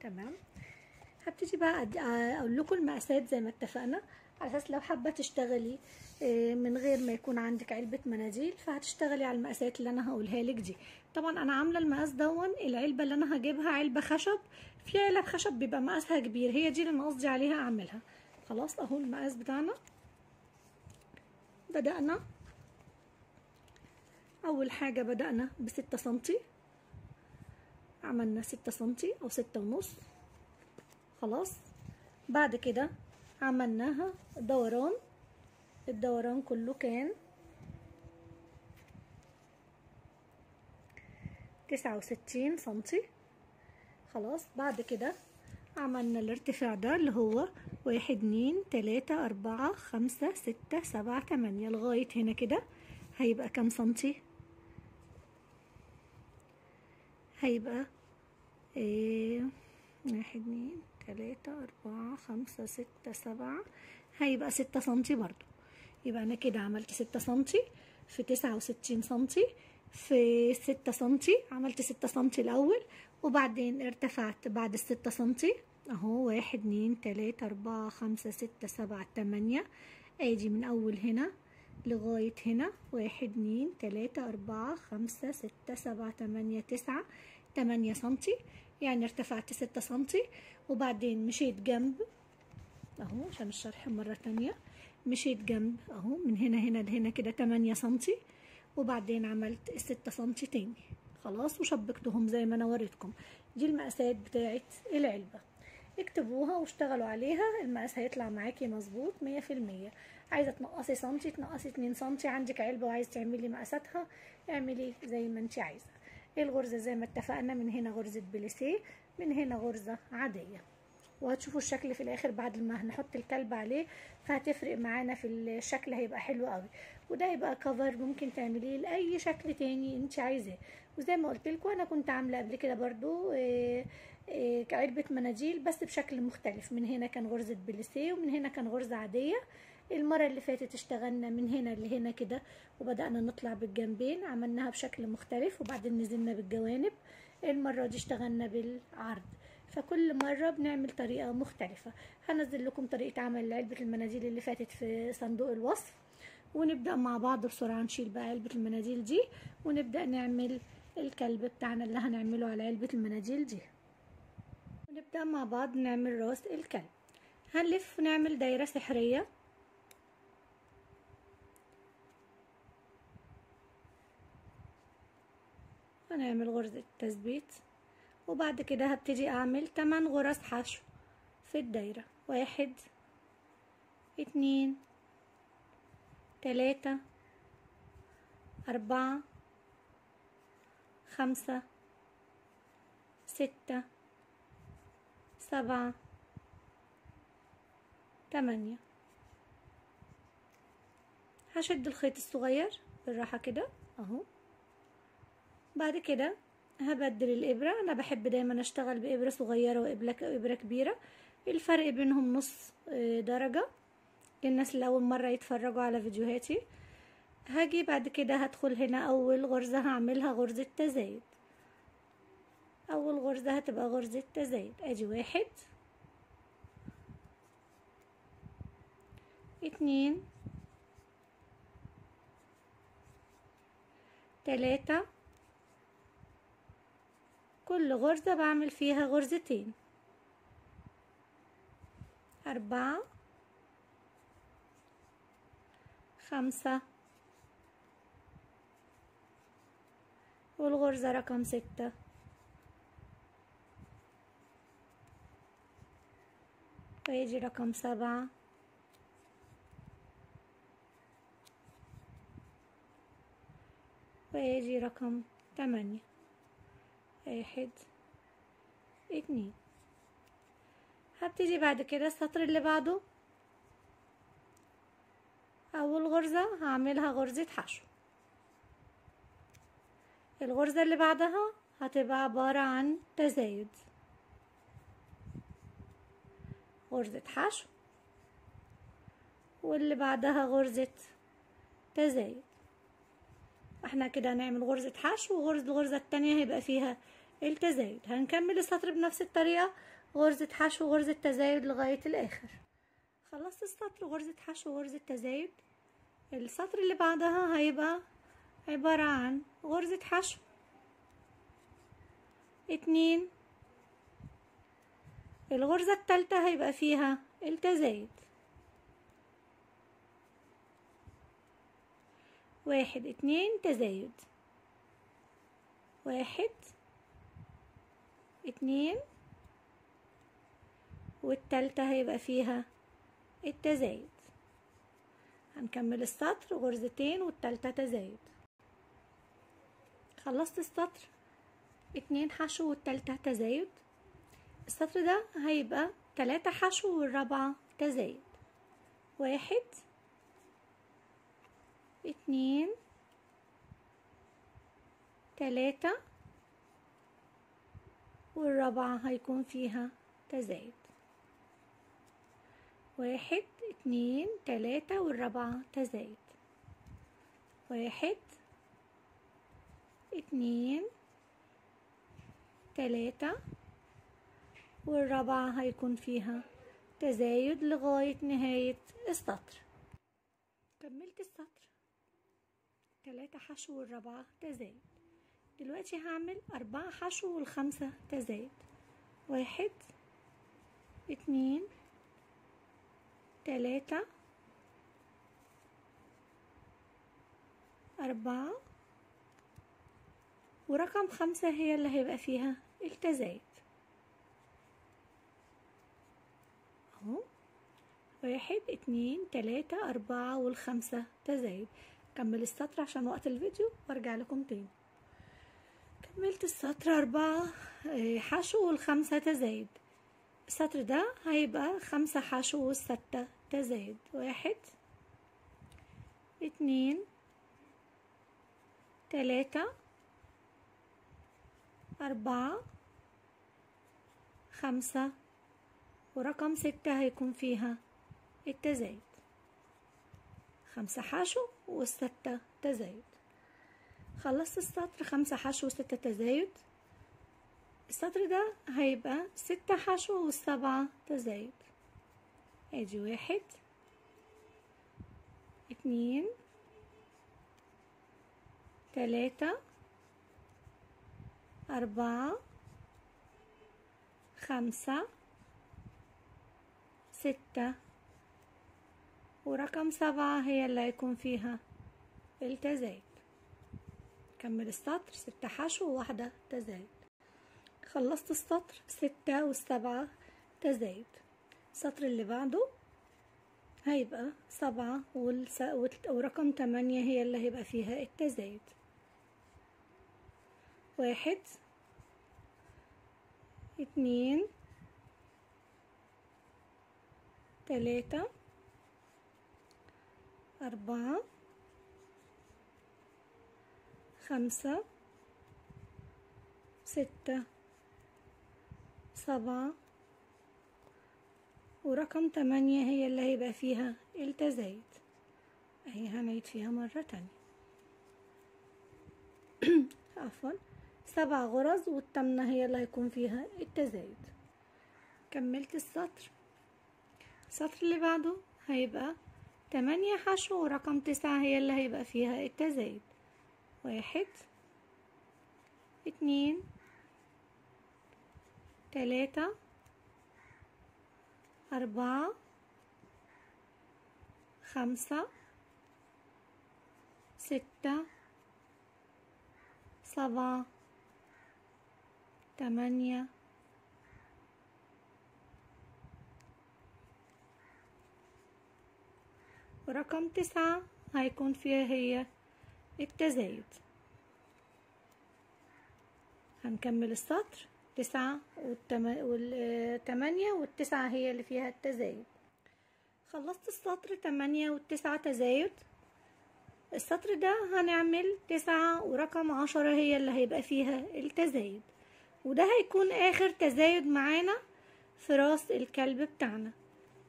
تمام. هبتدي بقى أقول لكم المقاسات زي ما اتفقنا على أساس لو حابة تشتغلي من غير ما يكون عندك علبة مناديل فهتشتغلي على المقاسات اللي أنا هقولها لك دي. طبعا أنا عاملة المقاس دون العلبة اللي أنا هجيبها علبة خشب. في علب خشب بيبقى مقاسها كبير هي دي اللي أنا قصدي عليها أعملها. خلاص أهو المقاس بتاعنا. بدأنا. أول حاجة بدأنا بستة سنتي. عملنا ستة سنتي أو ستة ونص. خلاص. بعد كده عملناها دوران. الدوران كله كان تسعة وستين سنتي. خلاص بعد كده عملنا الارتفاع ده اللي هو واحد اتنين تلاتة أربعة خمسة ستة سبعة تمانية لغاية هنا كده. هيبقى كام سنتي؟ هيبقى إيه واحد اتنين تلاتة أربعة خمسة ستة سبعة. هيبقى ستة سنتي برضو. يبقى أنا كده عملت ستة سنتي في تسعة وستين سنتي في ستة سنتي عملت ستة سنتي الأول وبعدين ارتفعت بعد الستة سنتي. أهو واحد اتنين تلاتة أربعة خمسة ستة سبعة تمانية. ادي من أول هنا لغاية هنا. واحد اتنين تلاتة أربعة خمسة ستة سبعة تمانية تسعة تمانية سنتي. يعني ارتفعت ستة سنتي وبعدين مشيت جنب. أهو عشان الشرح مرة تانية. مشيت جنب أهو من هنا هنا لهنا كده تمانية سنتي وبعدين عملت الستة سنتي تاني. خلاص وشبكتهم زي ما أنا وريتكم. دي المقاسات بتاعت العلبة. اكتبوها واشتغلوا عليها المقاس هيطلع معاكي مظبوط مية في المية. عايزة تنقصي سنتي تنقصي اتنين سنتي. عندك علبة وعايز تعملي مقاساتها اعملي زي ما انت عايزة. الغرزة زي ما اتفقنا من هنا غرزة بليسيه من هنا غرزة عادية. وهتشوفوا الشكل في الآخر بعد ما هنحط الكلب عليه فهتفرق معانا في الشكل هيبقى حلو قوي. وده يبقى كفر ممكن تعمليه لأي شكل تاني انت عايزاه. وزي ما قلت لكم أنا كنت عاملة قبل كده برضو إيه إيه علبه مناديل بس بشكل مختلف. من هنا كان غرزه بليسيه ومن هنا كان غرزه عادية. المرة اللي فاتت اشتغلنا من هنا لهنا كده وبدأنا نطلع بالجنبين عملناها بشكل مختلف وبعدين نزلنا بالجوانب. المرة دي اشتغلنا بالعرض. فكل مرة بنعمل طريقة مختلفة. هنزل لكم طريقة عمل علبة المناديل اللي فاتت في صندوق الوصف. ونبدأ مع بعض بسرعة نشيل بقى علبة المناديل دي. ونبدأ نعمل الكلب بتاعنا اللي هنعمله على علبة المناديل دي. ونبدأ مع بعض نعمل راس الكلب. هنلف ونعمل دايرة سحرية. هنعمل غرزة تثبيت. وبعد كده هبتدي أعمل 8 غرز حشو في الدايرة. واحد اتنين تلاتة أربعة خمسة ستة سبعة تمانية. هشد الخيط الصغير بالراحة كده أهو. بعد كده هبدل الإبرة. أنا بحب دايما أشتغل بإبرة صغيرة وإبرة كبيرة. الفرق بينهم نص درجة. للناس اللي أول مرة يتفرجوا على فيديوهاتي. هاجي بعد كده هدخل هنا أول غرزة هعملها غرزة تزايد. أول غرزة هتبقى غرزة تزايد. أدي واحد. اتنين. تلاتة. كل غرزة بعمل فيها غرزتين. أربعة خمسة والغرزة رقم ستة. ويجي رقم سبعة. ويجي رقم تمانية. واحد. اتنين هبتدي بعد كده السطر اللي بعده. أول غرزة هعملها غرزة حشو. الغرزة اللي بعدها هتبقى عبارة عن تزايد. غرزة حشو. واللي بعدها غرزة تزايد. إحنا كده هنعمل غرزة حشو وغرزة الغرزة التانية هيبقى فيها التزايد. هنكمل السطر بنفس الطريقة. غرزة حشو وغرزة تزايد لغاية الآخر. خلصت السطر غرزة حشو وغرزة تزايد. السطر اللي بعدها هيبقى عبارة عن غرزة حشو. اتنين. الغرزة التالتة هيبقى فيها التزايد. واحد اتنين تزايد. واحد. اتنين والتالتة هيبقى فيها التزايد. هنكمل السطر غرزتين والتالتة تزايد. خلصت السطر اتنين حشو والتالتة تزايد. السطر ده هيبقى تلاتة حشو والرابعة تزايد. واحد اتنين تلاتة والرابعة هيكون فيها تزايد. واحد اتنين تلاتة والرابعة تزايد. واحد اتنين تلاتة والرابعة هيكون فيها تزايد لغاية نهاية السطر. كملت السطر. تلاتة حشو والرابعة تزايد. دلوقتي هعمل أربعة حشو والخمسة تزايد. واحد اتنين تلاتة أربعة ورقم خمسة هي اللي هيبقى فيها التزايد. أهو. واحد اتنين تلاتة أربعة والخمسة تزايد. كمل السطر عشان وقت الفيديو وأرجع لكم تاني. كملت السطر أربعة حشو والخمسة تزايد. السطر ده هيبقى خمسة حشو والستة تزايد. واحد اتنين تلاتة أربعة خمسة ورقم ستة هيكون فيها التزايد. خمسة حشو والستة تزايد. خلصت السطر خمسة حشو وستة تزايد. السطر ده هيبقى ستة حشو والسبعة تزايد. ادي واحد اتنين تلاتة أربعة خمسة ستة. ورقم سبعة هي اللي هيكون فيها التزايد. كمل السطر ستة حشو وواحدة تزايد. خلصت السطر ستة والسبعة تزايد. السطر اللي بعده هيبقى سبعة والس... ورقم تمانية هي اللي هيبقى فيها التزايد. واحد اتنين تلاتة أربعة خمسة ستة سبعة ورقم تمانية هي اللي هيبقى فيها التزايد. أهي هنعيد فيها مرة تانية. عفوا. سبع غرز والتامنة هي اللي هيكون فيها التزايد. كملت السطر. السطر اللي بعده هيبقى تمانية حشو ورقم تسعة هي اللي هيبقى فيها التزايد. واحد اتنين تلاتة أربعة خمسة ستة سبعة تمانية. ورقم تسعة هيكون فيها هي التزايد. هنكمل السطر. تسعة والتمانية والتسعة هي اللي فيها التزايد. خلصت السطر تمانية والتسعة تزايد. السطر ده هنعمل تسعة ورقم عشرة هي اللي هيبقى فيها التزايد. وده هيكون آخر تزايد معانا في راس الكلب بتاعنا.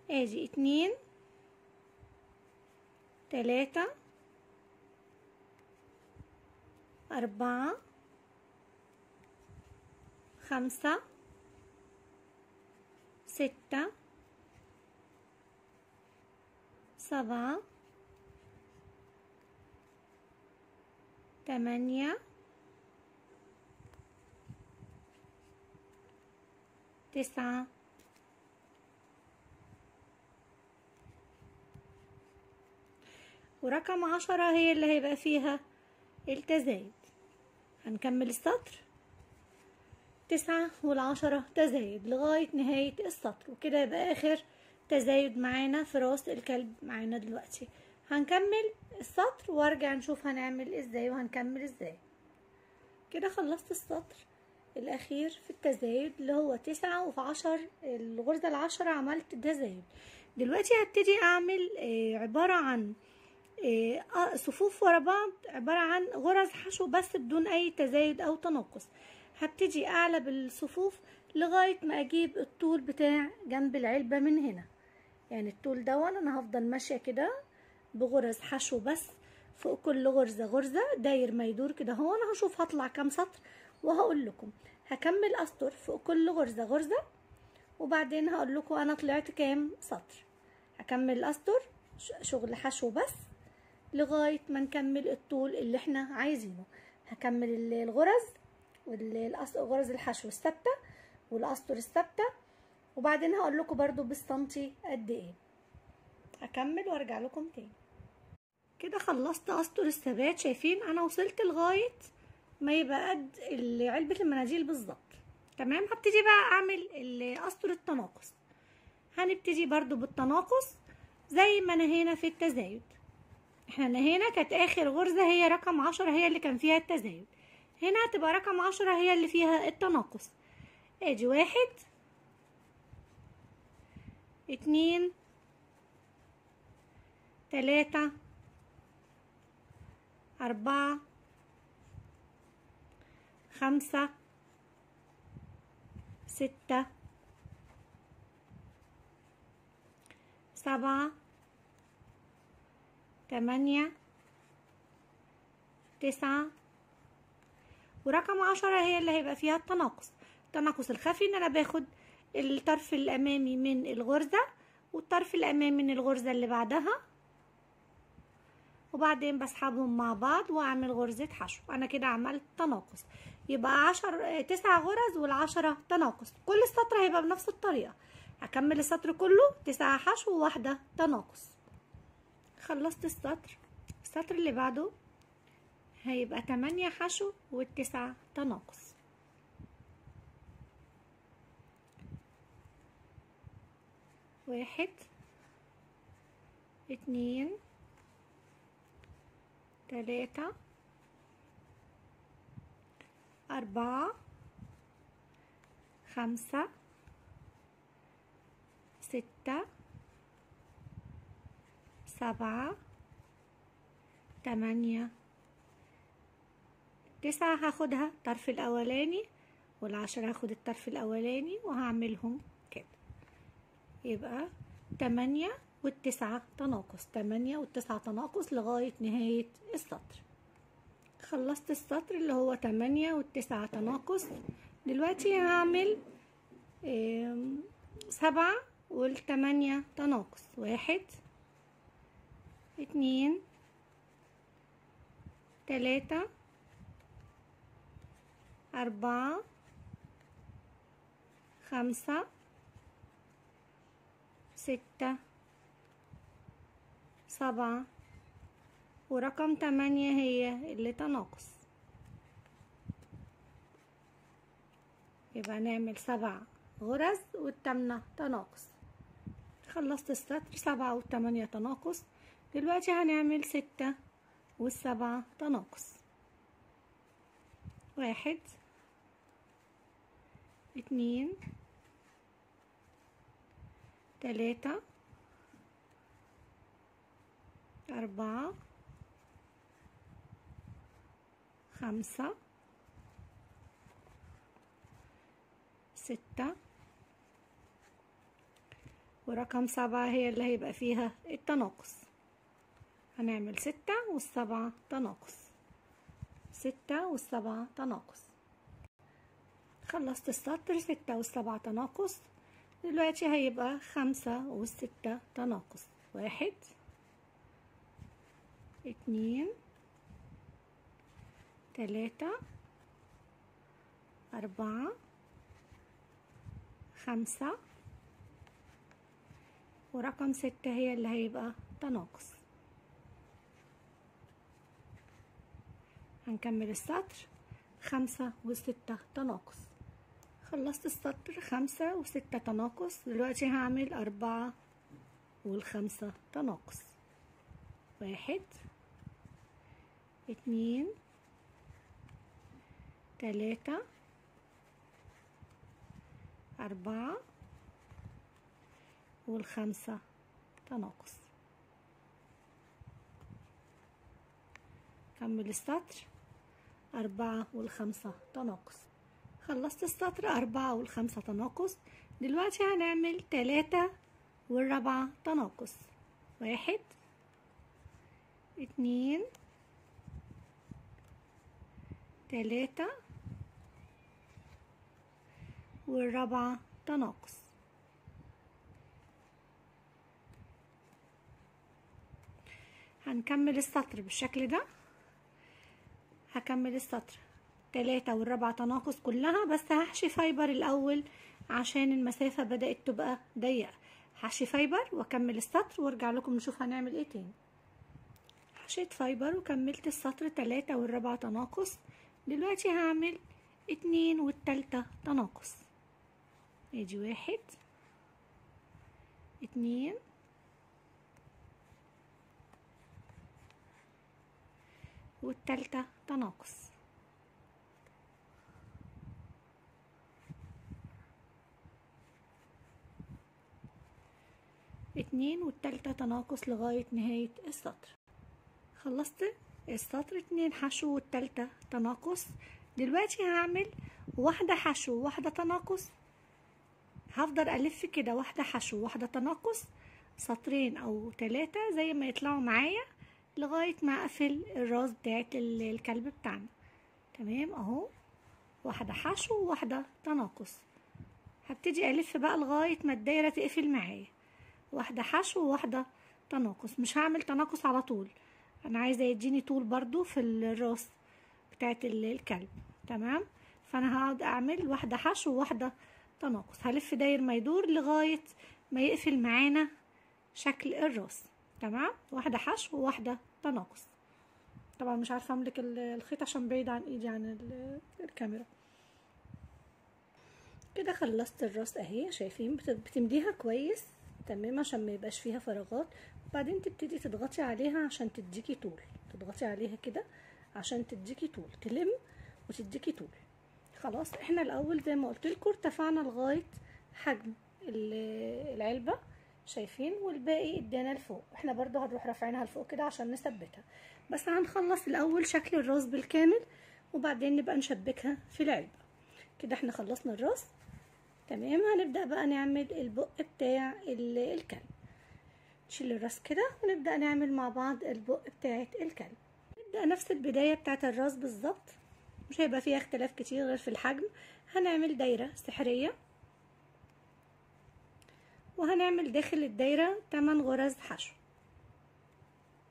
ادي اتنين تلاتة أربعة خمسة ستة سبعة تمانية تسعة. ورقم عشرة هي اللي هيبقى فيها التزايد هنكمل السطر. تسعة والعشرة تزايد لغاية نهاية السطر وكده يبقى آخر تزايد معانا في راس الكلب معانا دلوقتي. هنكمل السطر وأرجع نشوف هنعمل إزاي وهنكمل إزاي. كده خلصت السطر الأخير في التزايد اللي هو تسعة وفي عشر الغرزة العشرة عملت تزايد. دلوقتي هبتدي أعمل عبارة عن صفوف ورا بعض عبارة عن غرز حشو بس بدون أي تزايد أو تناقص هبتدي اعلى بالصفوف لغاية ما أجيب الطول بتاع جنب العلبة من هنا. يعني الطول دون أنا هفضل ماشية كده بغرز حشو بس فوق كل غرزة غرزة. داير ما يدور كده هو أنا هشوف هطلع كام سطر وهقول لكم. هكمل أسطر فوق كل غرزة غرزة وبعدين هقول لكم أنا طلعت كام سطر. هكمل الاسطر شغل حشو بس. لغاية ما نكمل الطول اللي إحنا عايزينه. هكمل الغرز والغرز الحشو الثابتة والأسطر الثابتة. وبعدين هقول لكم برضو بالسنتي قد إيه. هكمل وارجع لكم تاني. كده خلصت أسطر الثبات. شايفين أنا وصلت لغاية ما يبقى قد علبة المناديل بالظبط. تمام؟ هبتدي بقى أعمل أسطر التناقص. هنبتدي برضو بالتناقص زي ما نهينا في التزايد. إحنا نهينا كانت آخر غرزة هي رقم عشرة هي اللي كان فيها التزايد. هنا هتبقى رقم عشرة هي اللي فيها التناقص. آدي واحد اتنين تلاتة أربعة خمسة ستة سبعة تمانية تسعة ورقم عشرة هي اللي هيبقى فيها التناقص. التناقص الخفي إن أنا باخد الطرف الأمامي من الغرزة والطرف الأمامي من الغرزة اللي بعدها وبعدين بسحبهم مع بعض وأعمل غرزة حشو. أنا كده عملت تناقص. يبقى عشر تسع غرز والعشرة تناقص. كل السطر هيبقى بنفس الطريقة. هكمل السطر كله تسعة حشو وواحدة تناقص. خلصت السطر. السطر اللي بعده هيبقى تمانية حشو والتسعة تناقص. واحد اتنين تلاتة أربعة خمسة ستة سبعة تمانية تسعة هاخدها الطرف الأولاني والعشرة هاخد الطرف الأولاني وهعملهم كده يبقى تمانية والتسعة تناقص تمانية والتسعة تناقص لغاية نهاية السطر خلصت السطر اللي هو تمانية والتسعة تناقص دلوقتي هعمل سبعة والتمانية تناقص واحد اتنين تلاتة أربعة خمسة ستة سبعة. ورقم تمانية هي اللي تناقص. يبقى نعمل سبع غرز والتامنة تناقص. خلصت السطر سبعة والتمانية تناقص. دلوقتي هنعمل ستة والسبعة تناقص. واحد اتنين تلاتة أربعة خمسة ستة. ورقم سبعة هي اللي هيبقى فيها التناقص. هنعمل ستة والسبعة تناقص. ستة والسبعة تناقص. خلصت السطر ستة والسبعة تناقص. دلوقتي هيبقى خمسة والستة تناقص. واحد اتنين تلاتة أربعة خمسة. ورقم ستة هي اللي هيبقى تناقص. هنكمل السطر. خمسة وستة تناقص. خلصت السطر. خمسة وستة تناقص. دلوقتي هعمل أربعة والخمسة تناقص. واحد اتنين تلاتة أربعة والخمسة تناقص. كمل السطر. أربعة والخمسة تناقص. خلصت السطر أربعة والخمسة تناقص. دلوقتي هنعمل تلاتة والرابعة تناقص. واحد اتنين تلاتة والرابعة تناقص. هنكمل السطر بالشكل ده. هكمل السطر. تلاتة والرابعة تناقص كلها بس هحشي fiber الأول عشان المسافة بدأت تبقى ضيقة. هحشي fiber وأكمل السطر وأرجع لكم نشوف هنعمل إيه تاني. حشيت fiber وكملت السطر. تلاتة والرابعة تناقص. دلوقتي هعمل اتنين والتالتة تناقص. ادي واحد. اتنين والتالتة تناقص. اتنين والتالتة تناقص لغاية نهاية السطر. خلصت؟ السطر اتنين حشو والتالتة تناقص. دلوقتي هعمل واحدة حشو وواحدة تناقص. هفضل ألف كده واحدة حشو وواحدة تناقص. سطرين أو تلاتة زي ما يطلعوا معايا. لغاية ما أقفل الراس بتاعت الكلب بتاعنا. تمام؟ أهو. واحدة حشو وواحدة تناقص. هبتدي ألف بقى لغاية ما الدايرة تقفل معايا. واحدة حشو وواحدة تناقص. مش هعمل تناقص على طول. أنا عايزة يديني طول برضو في الراس بتاعت الكلب. تمام؟ فأنا هقعد أعمل واحدة حشو وواحدة تناقص. هلف داير ما يدور لغاية ما يقفل معانا شكل الراس. تمام؟ واحدة حشو وواحدة تناقص. طبعا مش عارفة أملك الخيط عشان بعيد عن إيدي عن الكاميرا. كده خلصت الراس أهي شايفين؟ بتمديها كويس. تمام عشان ما يبقاش فيها فراغات. وبعدين تبتدي تضغطي عليها عشان تديكي طول. تضغطي عليها كده عشان تديكي طول. تلم وتديكي طول. خلاص إحنا الأول زي ما قلت لكم ارتفعنا لغاية حجم العلبة. شايفين والباقي ادانا لفوق. إحنا برضو هنروح رافعينها لفوق كده عشان نثبتها. بس هنخلص الأول شكل الراس بالكامل وبعدين نبقى نشبكها في العلبة. كده إحنا خلصنا الراس. تمام هنبدأ بقى نعمل البق بتاع الكلب. نشيل الراس كده ونبدأ نعمل مع بعض البق بتاعه الكلب. نبدأ نفس البداية بتاعه الراس بالظبط. مش هيبقى فيها اختلاف كتير غير في الحجم. هنعمل دايرة سحرية. وهنعمل داخل الدايرة 8 غرز حشو.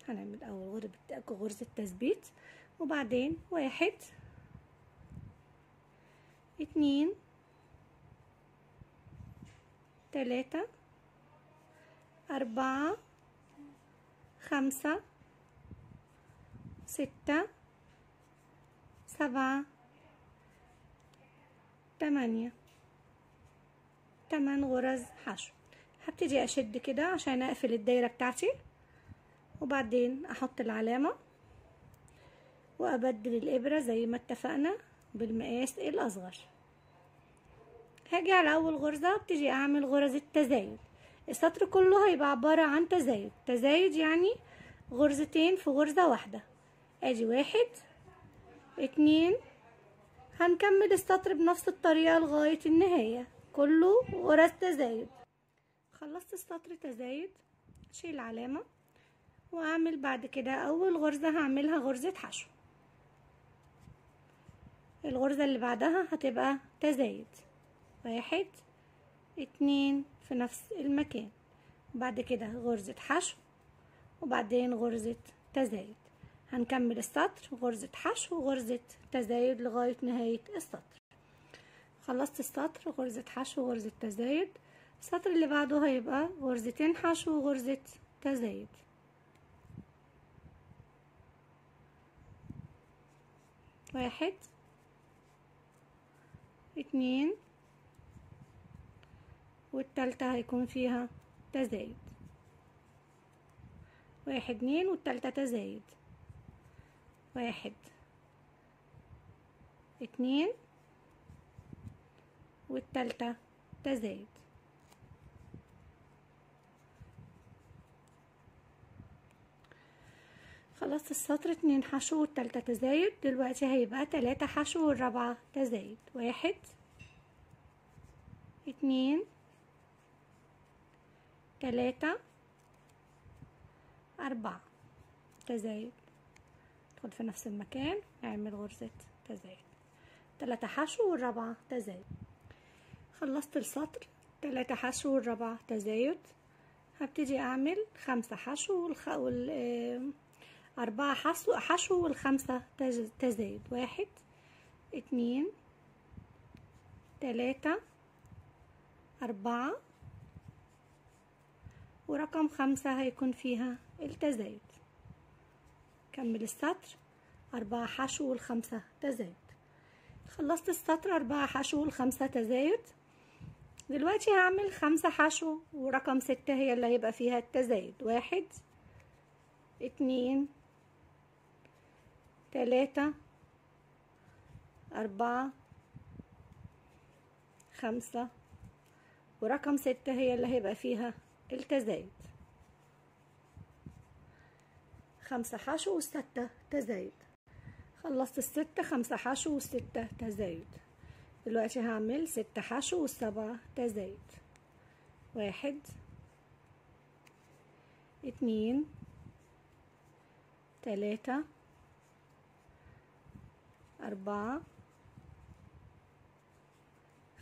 هنعمل أول غرزه تثبيت وبعدين واحد اتنين تلاتة أربعة خمسة ستة سبعة تمانية. تمن غرز حشو. هبتدي أشد كده عشان أقفل الدايرة بتاعتي وبعدين أحط العلامة وأبدل الإبرة زي ما اتفقنا بالمقاس الأصغر. هاجي على أول غرزة ابتدي أعمل غرز التزايد. السطر كله هيبقى عبارة عن تزايد. تزايد يعني غرزتين في غرزة واحدة. ادي واحد اتنين هنكمل السطر بنفس الطريقة لغاية النهاية. كله غرز تزايد. خلصت السطر تزايد اشيل العلامة وأعمل بعد كده أول غرزة هعملها غرزة حشو. الغرزة اللي بعدها هتبقى تزايد. واحد اتنين في نفس المكان. بعد كده غرزة حشو وبعدين غرزة تزايد. هنكمل السطر غرزة حشو وغرزة تزايد لغاية نهاية السطر. خلصت السطر غرزة حشو وغرزة تزايد. السطر اللي بعده هيبقى غرزتين حشو وغرزة تزايد. واحد اتنين والتالتة هيكون فيها تزايد. واحد اتنين والتالتة تزايد. واحد اتنين والتالتة تزايد. خلصت السطر اتنين حشو والتالتة تزايد. دلوقتي هيبقى تلاتة حشو والرابعة تزايد. واحد اتنين تلاتة أربعة تزايد. ندخل في نفس المكان نعمل غرزة تزايد. تلاتة حشو والرابعة تزايد. خلصت السطر تلاتة حشو والرابعة تزايد. هبتدي أعمل خمسة حشو والخ... وال أربعة حشو حشو والخمسة تزايد. واحد اتنين تلاتة أربعة. ورقم خمسة هيكون فيها التزايد. كمل السطر. أربعة حشو والخمسة تزايد. خلصت السطر أربعة حشو والخمسة تزايد. دلوقتي هعمل خمسة حشو ورقم ستة هي اللي هيبقى فيها التزايد. واحد اتنين تلاتة أربعة خمسة ورقم ستة هي اللي هيبقى فيها التزايد. خمسة حشو والستة تزايد. خلصت الستة خمسة حشو والستة تزايد. دلوقتي هعمل ستة حشو والسبعة تزايد. واحد اتنين تلاتة أربعة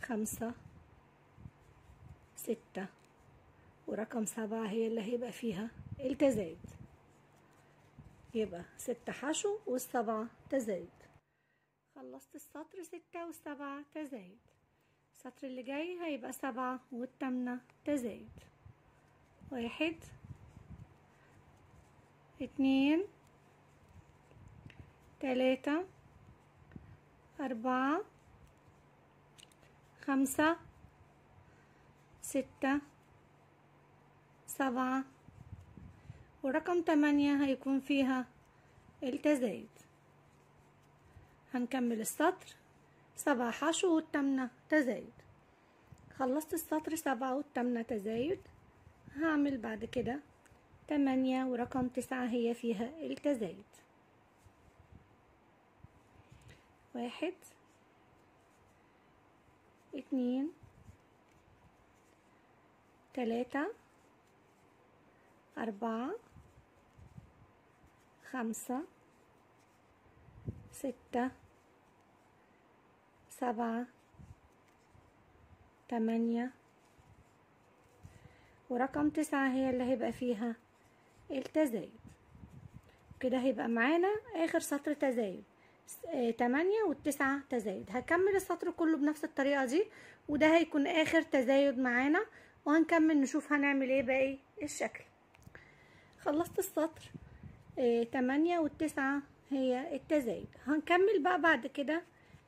خمسة ستة. ورقم سبعة هي اللي هيبقى فيها التزايد. يبقى ستة حشو والسبعة تزايد. خلصت السطر ستة والسبعة تزايد. السطر اللي جاي هيبقى سبعة والتامنة تزايد. واحد اتنين تلاتة أربعة خمسة ستة سبعة. ورقم تمانية هيكون فيها التزايد. هنكمل السطر. سبعة حشو والتامنة تزايد. خلصت السطر سبعة والتامنة تزايد. هعمل بعد كده تمانية ورقم تسعة هي فيها التزايد. واحد اتنين تلاتة أربعة خمسة ستة سبعة تمانية. ورقم تسعة هي اللي هيبقى فيها التزايد. كده هيبقى معانا آخر سطر تزايد. تمانية والتسعة تزايد. هكمل السطر كله بنفس الطريقة دي وده هيكون آخر تزايد معانا. وهنكمل نشوف هنعمل إيه باقي الشكل. خلصت السطر. آه، تمانية والتسعة هي التزايد. هنكمل بقى بعد كده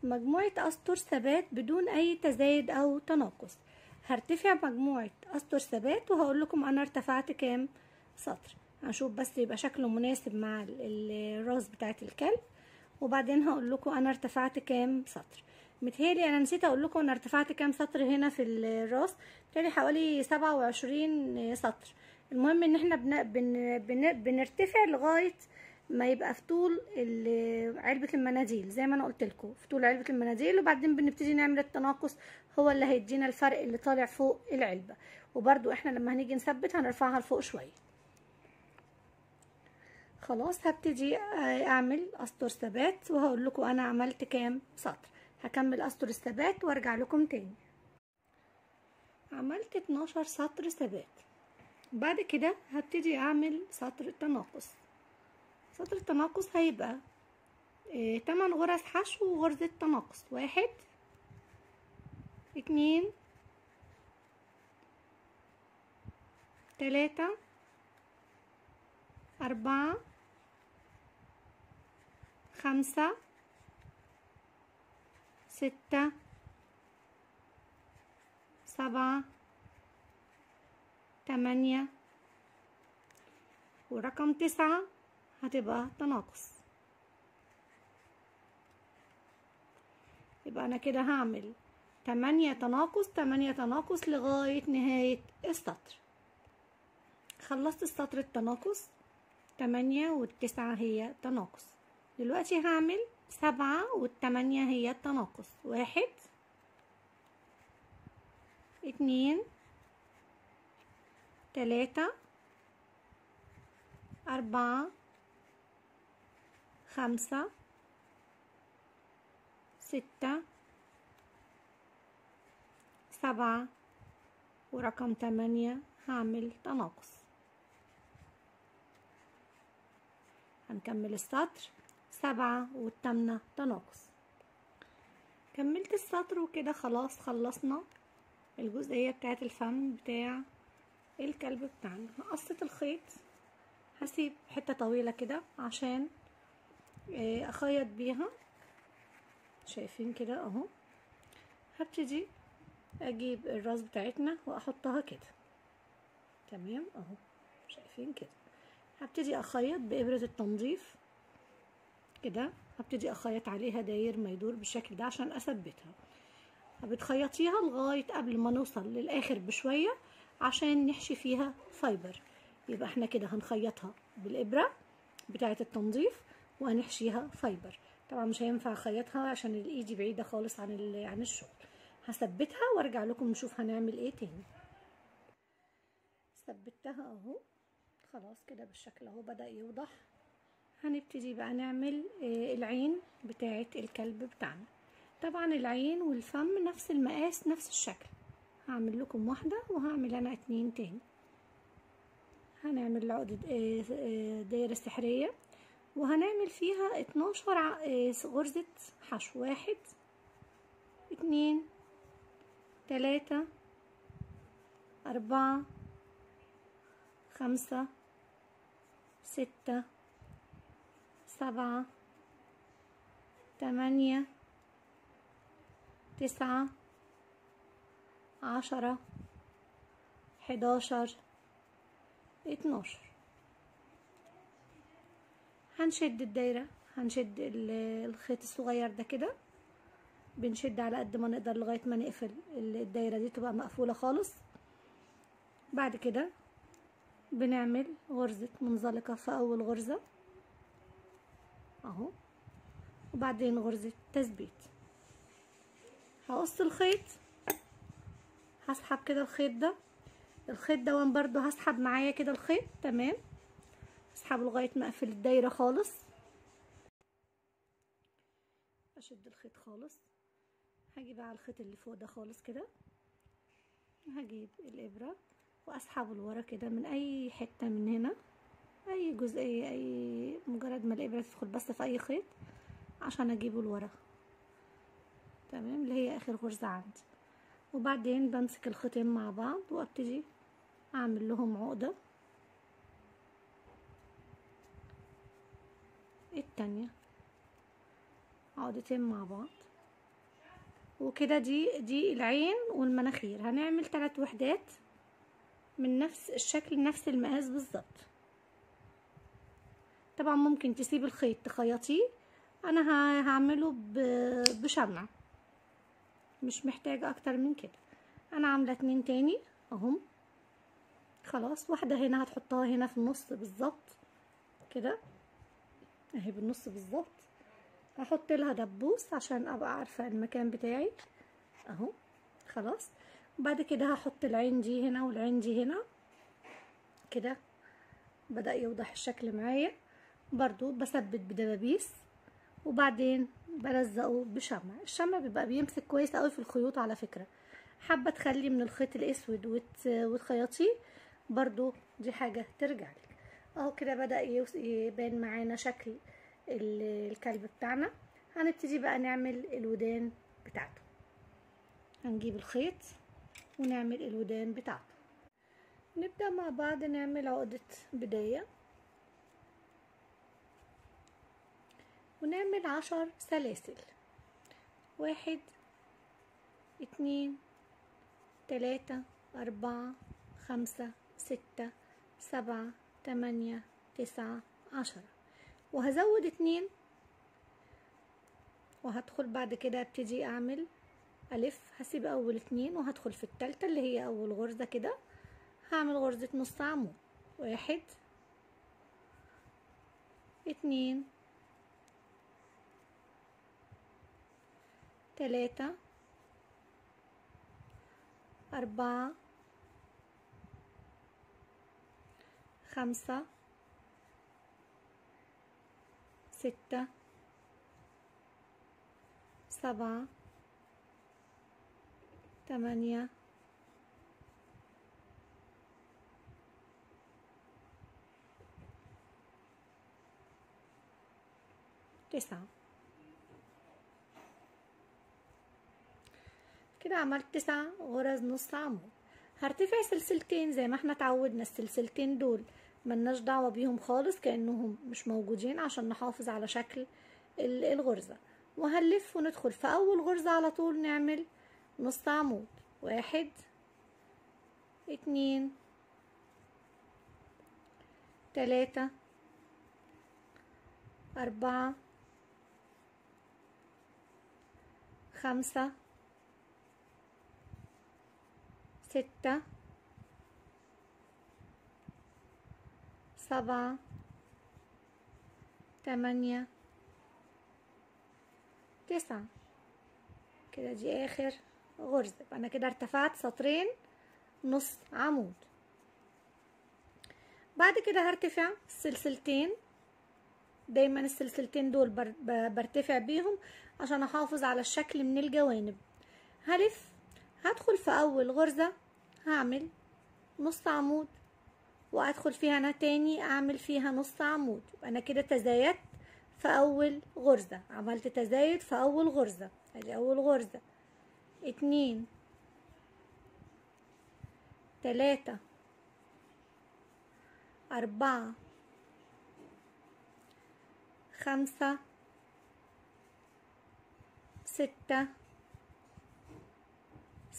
مجموعة أسطر ثبات بدون أي تزايد أو تناقص. هرتفع مجموعة أسطر ثبات وهقول لكم أنا ارتفعت كام سطر. هنشوف بس يبقى شكله مناسب مع ال- الراس بتاعت الكلب. وبعدين هقول لكم أنا ارتفعت كام سطر. متهيألي أنا نسيت أقول لكم أنا ارتفعت كام سطر هنا في الراس. متهيألي حوالي سبعة وعشرين سطر. المهم إن إحنا بن... بن... بن... بنرتفع لغاية ما يبقى في طول علبة المناديل. زي ما أنا قلت لكم في طول علبة المناديل وبعدين بنبتدي نعمل التناقص هو اللي هيدينا الفرق اللي طالع فوق العلبة. وبرضو إحنا لما هنيجي نثبت هنرفعها لفوق شوية. خلاص هبتدي أعمل أسطر ثبات وهقول لكم أنا عملت كام سطر. هكمل أسطر الثبات وأرجع لكم تاني. عملت 12 سطر ثبات. بعد كده هبتدي أعمل سطر التناقص. سطر التناقص هيبقى آه تمن غرز حشو وغرزة تناقص واحد اتنين تلاتة أربعة خمسة ستة سبعة تمانية. ورقم تسعة هتبقى تناقص. يبقى أنا كده هعمل تمانية تناقص تمانية تناقص لغاية نهاية السطر. خلصت السطر التناقص تمانية والتسعة هي تناقص. دلوقتي هعمل سبعة والتمانية هي التناقص. واحد اتنين تلاتة أربعة خمسة ستة سبعة ورقم تمانية هعمل تناقص. هنكمل السطر. سبعة والتامنة تناقص. كملت السطر وكده خلاص خلصنا الجزئية بتاعت الفم بتاع الكلب بتاعنا. قصة الخيط. هسيب حتة طويلة كده عشان أخيط بيها. شايفين كده أهو. هبتدي أجيب الراس بتاعتنا وأحطها كده. تمام؟ أهو. شايفين كده. هبتدي أخيط بإبرة التنظيف. كده هبتدي أخيط عليها داير ما يدور بالشكل ده عشان أثبتها. بتخيطيها لغاية قبل ما نوصل للآخر بشوية عشان نحشي فيها فايبر. يبقى إحنا كده هنخيطها بالإبرة بتاعة التنظيف وهنحشيها فايبر. طبعا مش هينفع أخيطها عشان الايدي بعيدة خالص عن عن الشغل. هثبتها وأرجع لكم نشوف هنعمل إيه تاني. ثبتها أهو. خلاص كده بالشكل أهو بدأ يوضح. هنبتدي بقى نعمل العين بتاعة الكلب بتاعنا. طبعا العين والفم نفس المقاس نفس الشكل. هعمل لكم واحدة وهعمل أنا اتنين تاني. هنعمل عقدة دايرة سحرية. وهنعمل فيها اتناشر غرزة حشو. واحد اتنين تلاتة أربعة خمسة ستة سبعة تمانية تسعة عشرة حداشر اتناشر. هنشد الدايرة هنشد ال- الخيط الصغير ده كده. بنشد على قد ما نقدر لغاية ما نقفل ال- الدايرة دي تبقى مقفولة خالص. بعد كده بنعمل غرزة منزلقة في أول غرزة. أهو. وبعدين غرزة تثبيت. هقص الخيط. هسحب كده الخيط ده. الخيط ده برضو هسحب معايا كده الخيط. تمام. اسحبه لغاية ما أقفل الدايرة خالص. أشد الخيط خالص. هجيب على الخيط اللي فوق ده خالص كده. هجيب الإبرة وأسحبه لورا كده من أي حتة من هنا. أي جزئية أي مجرد ما الابرة تدخل بس في أي خيط عشان أجيبه لورا. تمام؟ اللي هي آخر غرزة عندي. وبعدين بمسك الخيطين مع بعض وأبتدي أعمل لهم عقدة. التانية. عقدتين مع بعض. وكده دي دي العين والمناخير. هنعمل ثلاث وحدات من نفس الشكل نفس المقاس بالظبط. طبعا ممكن تسيب الخيط تخيطيه. أنا هعمله بشمع. مش محتاجة أكتر من كده. أنا عاملة اتنين تاني أهم. خلاص واحدة هنا هتحطها هنا في النص بالظبط. كده. أهي بالنص بالظبط. هحط لها دبوس عشان أبقى عارفة المكان بتاعي. أهو. خلاص. بعد كده هحط العين دي هنا والعين دي هنا. كده. بدأ يوضح الشكل معايا. برضو بثبت بدبابيس وبعدين بلزقه بشمع. الشمع بيبقى بيمسك كويس قوي في الخيوط على فكرة. حابة تخلي من الخيط الأسود وت... وتخيطيه برضو دي حاجة ترجع لك. أهو كده بدأ يبان معانا شكل ال- الكلب بتاعنا. هنبتدي بقى نعمل الودان بتاعته. هنجيب الخيط ونعمل الودان بتاعته. نبدأ مع بعض نعمل عقدة بداية. ونعمل عشر سلاسل. واحد اتنين تلاتة أربعة خمسة ستة سبعة تمانية تسعة عشرة. وهزود اتنين وهدخل بعد كده ابتدي أعمل ألف. هسيب أول اتنين وهدخل في التالتة اللي هي أول غرزة كده. هعمل غرزة نص عمود. واحد اتنين تلاتة أربعة خمسة ستة سبعة تمانية تسعة. كده عملت تسع غرز نص عمود. هرتفع سلسلتين زي ما إحنا اتعودنا السلسلتين دول ملناش دعوة بيهم خالص كأنهم مش موجودين عشان نحافظ على شكل ال- الغرزة. وهنلف وندخل في أول غرزة على طول نعمل نص عمود. واحد اتنين تلاتة أربعة خمسة ستة سبعة تمانية تسعة. كده دي آخر غرزة. أنا كده ارتفعت سطرين نص عمود. بعد كده هرتفع سلسلتين. دايما السلسلتين دول برتفع بيهم عشان أحافظ على الشكل من الجوانب. هلف هدخل في أول غرزة هعمل نص عمود وأدخل فيها أنا تاني أعمل فيها نص عمود. أنا كده تزايدت في أول غرزة. عملت تزايد في أول غرزة. أدي أول غرزة. اتنين تلاتة أربعة خمسة ستة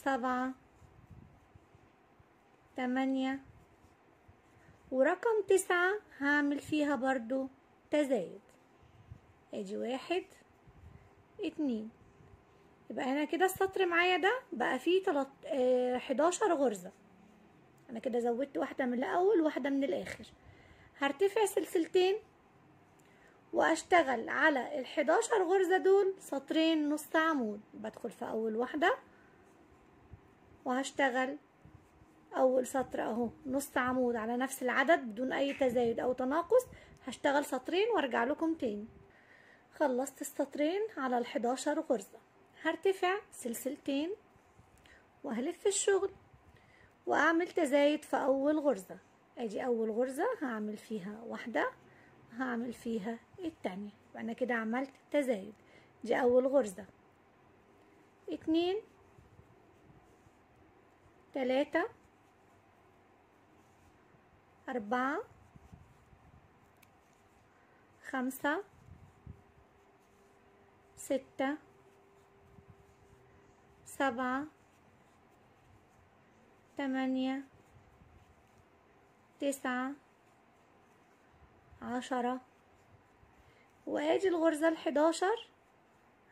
سبعة تمانية ورقم تسعة هعمل فيها برضو تزايد. ادي واحد اتنين. يبقى أنا كده السطر معايا ده بقى فيه تلت... آه... حداشر غرزة. أنا كده زودت واحدة من الأول واحدة من الآخر. هرتفع سلسلتين وأشتغل على الحداشر غرزة دول سطرين نص عمود بدخل في أول واحدة. وهشتغل أول سطر أهو. نص عمود على نفس العدد بدون أي تزايد أو تناقص. هشتغل سطرين وأرجع لكم تاني. خلصت السطرين على الحداشر غرزة. هرتفع سلسلتين وهلف الشغل وأعمل تزايد في أول غرزة. ادي أول غرزة هعمل فيها واحدة هعمل فيها التانية. أنا كده عملت تزايد. دي أول غرزة. اتنين تلاتة أربعة خمسة ستة سبعة تمانية تسعة عشرة. وادي الغرزة الحداشر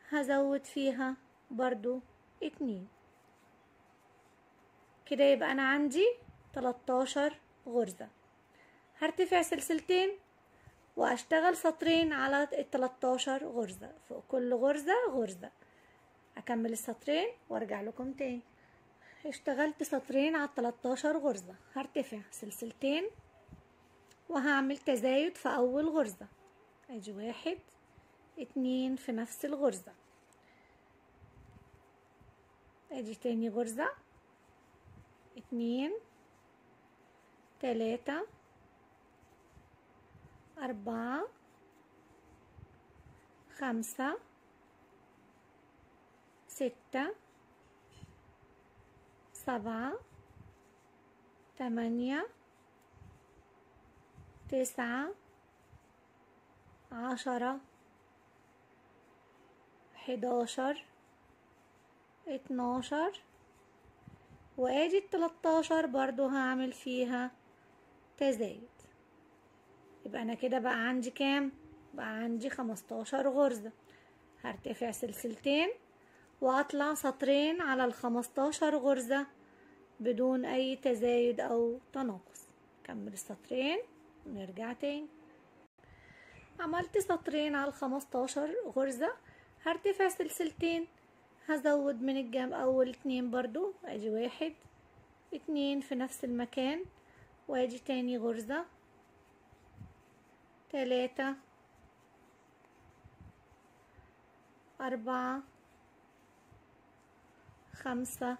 هزود فيها برضو اتنين. كده يبقى أنا عندي تلاتاشر غرزة. هرتفع سلسلتين وأشتغل سطرين على التلاتاشر غرزة. فوق كل غرزة غرزة. أكمل السطرين وأرجع لكم تاني. اشتغلت سطرين على التلاتاشر غرزة. هرتفع سلسلتين وهعمل تزايد في أول غرزة. ادي واحد اتنين في نفس الغرزة. ادي تاني غرزة. اتنين تلاتة أربعة خمسة ستة سبعة تمانية تسعة عشرة حداشر اتناشر وآدي التلاتاشر برضو هعمل فيها تزايد. يبقى أنا كده بقى عندي كام؟ بقى عندي خمستاشر غرزة. هرتفع سلسلتين وأطلع سطرين على الخمستاشر غرزة بدون أي تزايد أو تناقص. كمل السطرين ونرجع تاني. عملت سطرين على الخمستاشر غرزة هرتفع سلسلتين هزود من الجنب أول اتنين برضو ادي واحد اتنين في نفس المكان وادي تاني غرزة تلاتة أربعة خمسة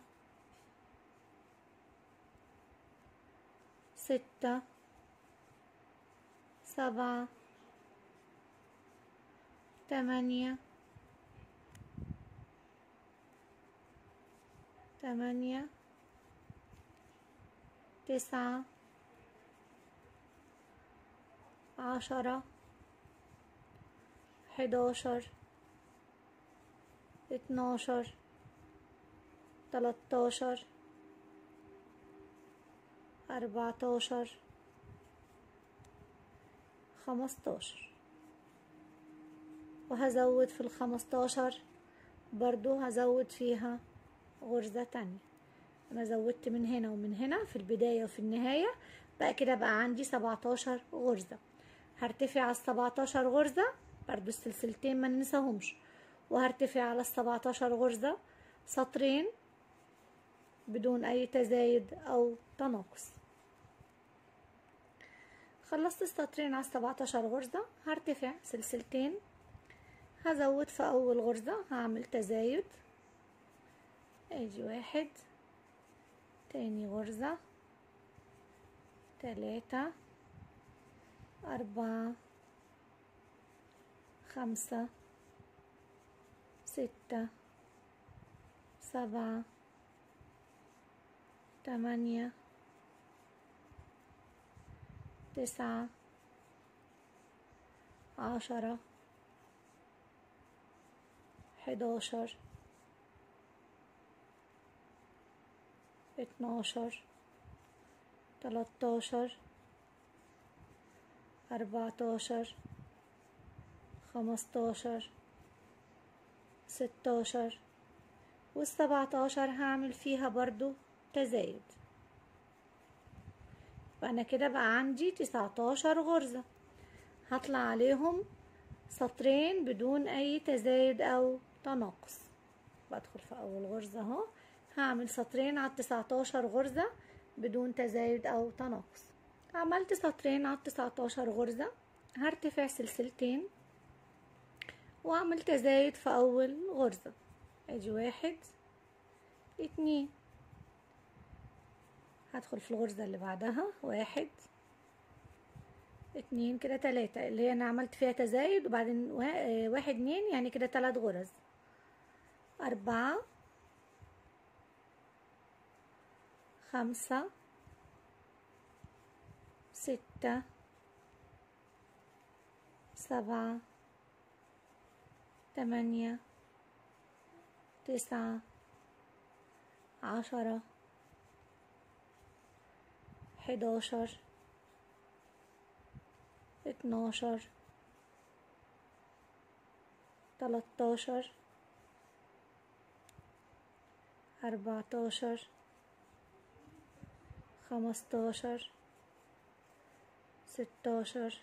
ستة سبعة تمانية تمانية تسعة عشرة حداشر اتناشر تلاتاشر أربعتاشر خمستاشر. وهزود في الخمستاشر برضو هزود فيها. غرزة تانية. أنا زودت من هنا ومن هنا في البداية وفي النهاية بقى كده بقى عندي سبعتاشر غرزة. هرتفع على السبعتاشر غرزة برضو السلسلتين ما ننساهمش. وهرتفع على السبعتاشر غرزة سطرين بدون أي تزايد أو تناقص. خلصت السطرين على السبعتاشر غرزة هرتفع سلسلتين. هزود في أول غرزة هعمل تزايد. ادي واحد. تاني غرزة. تلاتة. أربعة. خمسة. ستة. سبعة. تمانية. تسعة. عشرة. حداشر. اتناشر تلاتاشر أربعتاشر خمستاشر ستاشر. والسبعتاشر هعمل فيها برضو تزايد. فأنا كده بقى عندي تسعتاشر غرزة. هطلع عليهم سطرين بدون أي تزايد أو تناقص بدخل في أول غرزة أهو. هعمل سطرين على التسعتاشر غرزة بدون تزايد أو تناقص عملت سطرين على التسعتاشر غرزة هرتفع سلسلتين واعمل تزايد في أول غرزة. ادي واحد اتنين. هدخل في الغرزة اللي بعدها واحد اتنين كده تلاتة اللي هي أنا عملت فيها تزايد وبعدين واحد اتنين يعني كده تلات غرز. أربعة خمسة ستة سبعة تمانية تسعة عشرة حداشر اتناشر تلاتاشر أربعتاشر خمستاشر ستاشر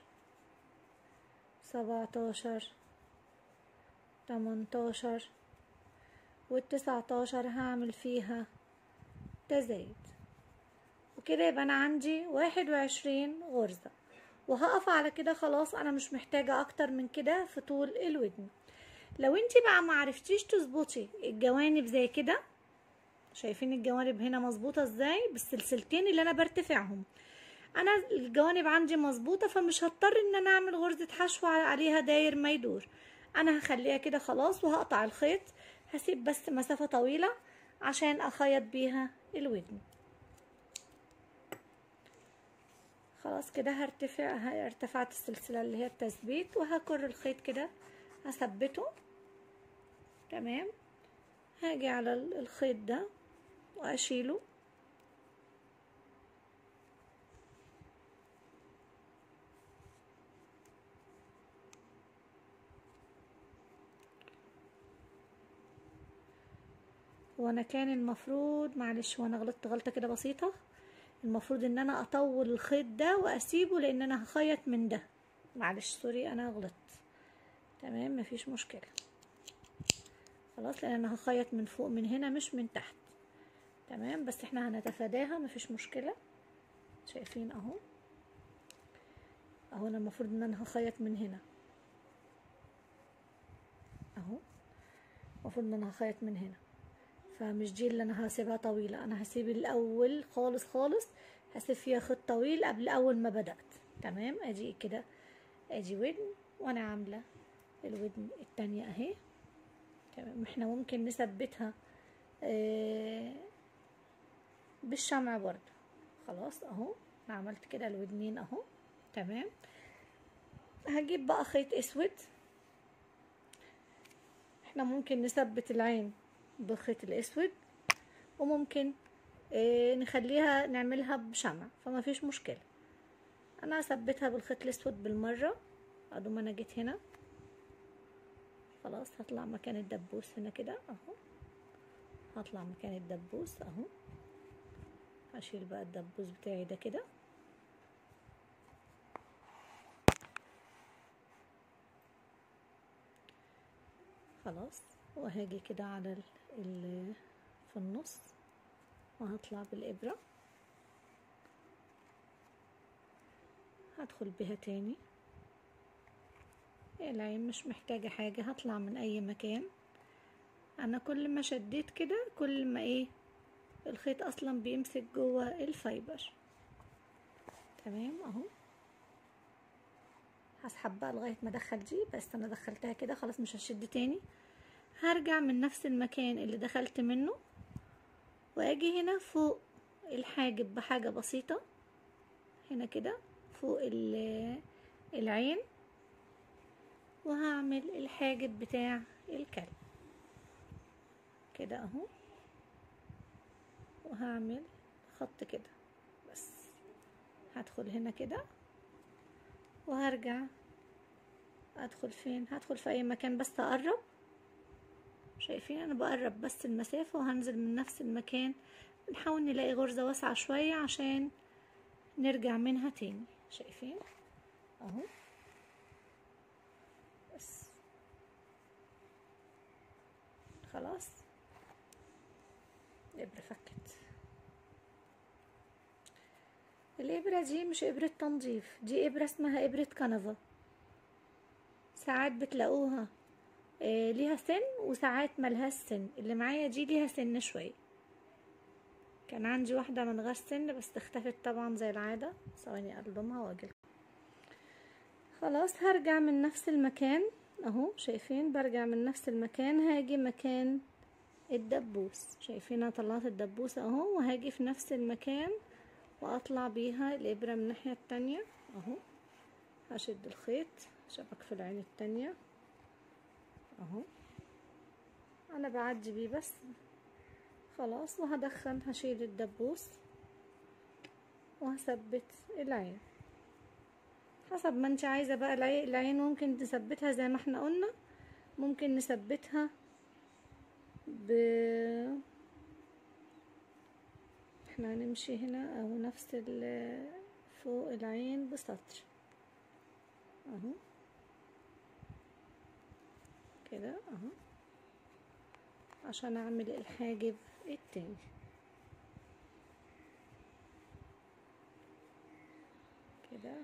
سبعتاشر تمنتاشر والتسعتاشر هعمل فيها تزايد. وكده يبقى أنا عندي واحد وعشرين غرزة. وهقف على كده خلاص أنا مش محتاجة أكتر من كده في طول الودن. لو انتي بقى معرفتيش تظبطي الجوانب زي كده شايفين الجوانب هنا مظبوطة إزاي؟ بالسلسلتين اللي أنا برتفعهم. أنا الجوانب عندي مظبوطة فمش هضطر ان أنا اعمل غرزة حشو عليها داير ما يدور. أنا هخليها كده خلاص وهقطع الخيط. هسيب بس مسافة طويلة عشان اخيط بيها الودن. خلاص كده هرتفع ارتفعت السلسلة اللي هي التثبيت وهكر الخيط كده هثبته. تمام. هاجي على الخيط ده. وأشيله. وأنا كان المفروض معلش وأنا غلطت غلطة كده بسيطة. المفروض إن أنا أطول الخيط ده وأسيبه لأن أنا هخيط من ده. معلش سوري أنا غلطت. تمام مفيش مشكلة. خلاص لأن أنا هخيط من فوق من هنا مش من تحت. تمام بس إحنا هنتفاداها مفيش مشكلة. شايفين اهو. اهو أنا المفروض إن أنا هخيط من هنا. اهو. المفروض إن أنا هخيط من هنا. فمش دي اللي أنا هسيبها طويلة. أنا هسيب الأول خالص خالص. هسيب فيها خط طويل قبل أول ما بدأت. تمام؟ أدي كده. أدي ودن وأنا عاملة الودن التانية أهي. تمام؟ إحنا ممكن نثبتها آه بالشمع برضو خلاص أهو أنا عملت كده الودنين أهو. تمام؟ هجيب بقى خيط أسود. إحنا ممكن نثبت العين بالخيط الأسود وممكن آه نخليها نعملها بشمع فما فيش مشكلة. أنا هثبتها بالخيط الأسود بالمرة ادو ما أنا جيت هنا. خلاص هطلع مكان الدبوس هنا كده أهو. هطلع مكان الدبوس أهو. هشيل بقى الدبوس بتاعي ده كده. خلاص وهاجي كده على ال ال في النص وهطلع بالإبرة. هدخل بها تاني. العين مش محتاجة حاجة هطلع من أي مكان. أنا كل ما شديت كده كل ما إيه الخيط أصلا بيمسك جوه الفايبر. تمام أهو. هسحب بقى لغاية ما أدخل دي بس أنا دخلتها كده خلاص مش هشد تاني. هرجع من نفس المكان اللي دخلت منه وأجي هنا فوق الحاجب بحاجة بسيطة. هنا كده فوق العين. وهعمل الحاجب بتاع الكلب. كده أهو. وهعمل خط كده. بس هدخل هنا كده وهرجع أدخل فين؟ هدخل في أي مكان بس أقرب. شايفين أنا بقرب بس المسافة وهنزل من نفس المكان. بنحاول نلاقي غرزة واسعة شوية عشان نرجع منها تاني. شايفين؟ أهو. بس. خلاص الإبرة فكت الإبرة دي مش إبرة تنظيف دي إبرة اسمها إبرة كنفة. ساعات بتلاقوها آه ليها سن وساعات ملهاش سن اللي معايا دي ليها سن شوية. كان عندي واحدة من غير سن بس اختفت طبعا زي العادة. ثواني ألضمها واجيلكم خلاص هرجع من نفس المكان. أهو شايفين؟ برجع من نفس المكان هاجي مكان الدبوس. شايفين أنا طلعت الدبوس أهو وهاجي في نفس المكان وأطلع بيها الإبرة من الناحية التانية. أهو. هشد الخيط شبك في العين التانية. أهو. أنا بعدي بيه بس. خلاص وهدخل هشيل الدبوس وهثبت العين. حسب ما انت عايزة بقى العين ممكن نثبتها زي ما إحنا قلنا. ممكن نثبتها ب إحنا هنمشي هنا أو نفس فوق العين بسطر اهو. كده اهو. عشان اعمل الحاجب التاني. كده.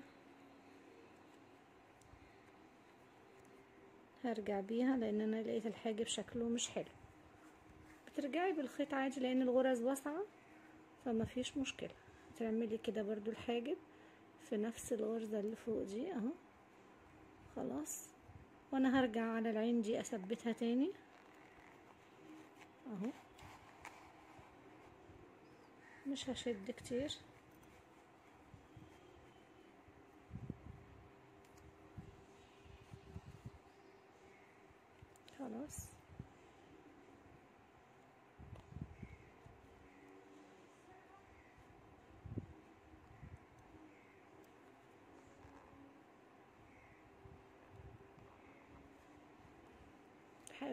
هرجع بيها لأن أنا لقيت الحاجب شكله مش حلو. بترجعي بالخيط عادي لأن الغرز واسعة. فما فيش مشكلة. تعملي كده برضو الحاجب في نفس الغرزة اللي فوق دي أهو. خلاص. وأنا هرجع على العين دي أثبتها تاني. أهو. مش هشد كتير. خلاص.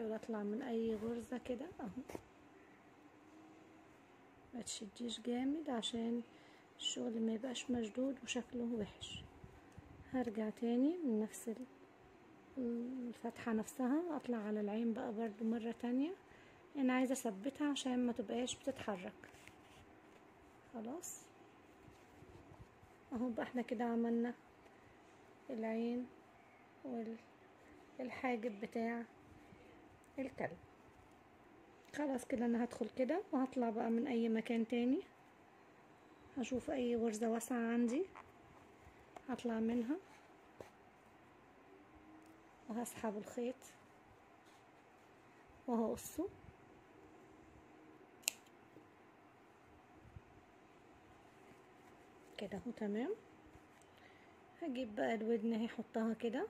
بحاول اطلع من اي غرزة كده اهو. ما تشديش جامد عشان الشغل ما يبقاش مشدود وشكله وحش. هرجع تاني من نفس الفتحة نفسها اطلع على العين بقى برضو مرة تانية. أنا عايزة اثبتها عشان ما تبقاش بتتحرك. خلاص؟ اهو بقى إحنا كده عملنا العين والحاجب بتاع الكلب. خلاص كده أنا هدخل كده وهطلع بقى من أي مكان تاني. هشوف أي غرزة واسعة عندي. هطلع منها. وهسحب الخيط. وهقصه. كده أهو تمام. هجيب بقى الودن أهي أحطها كده.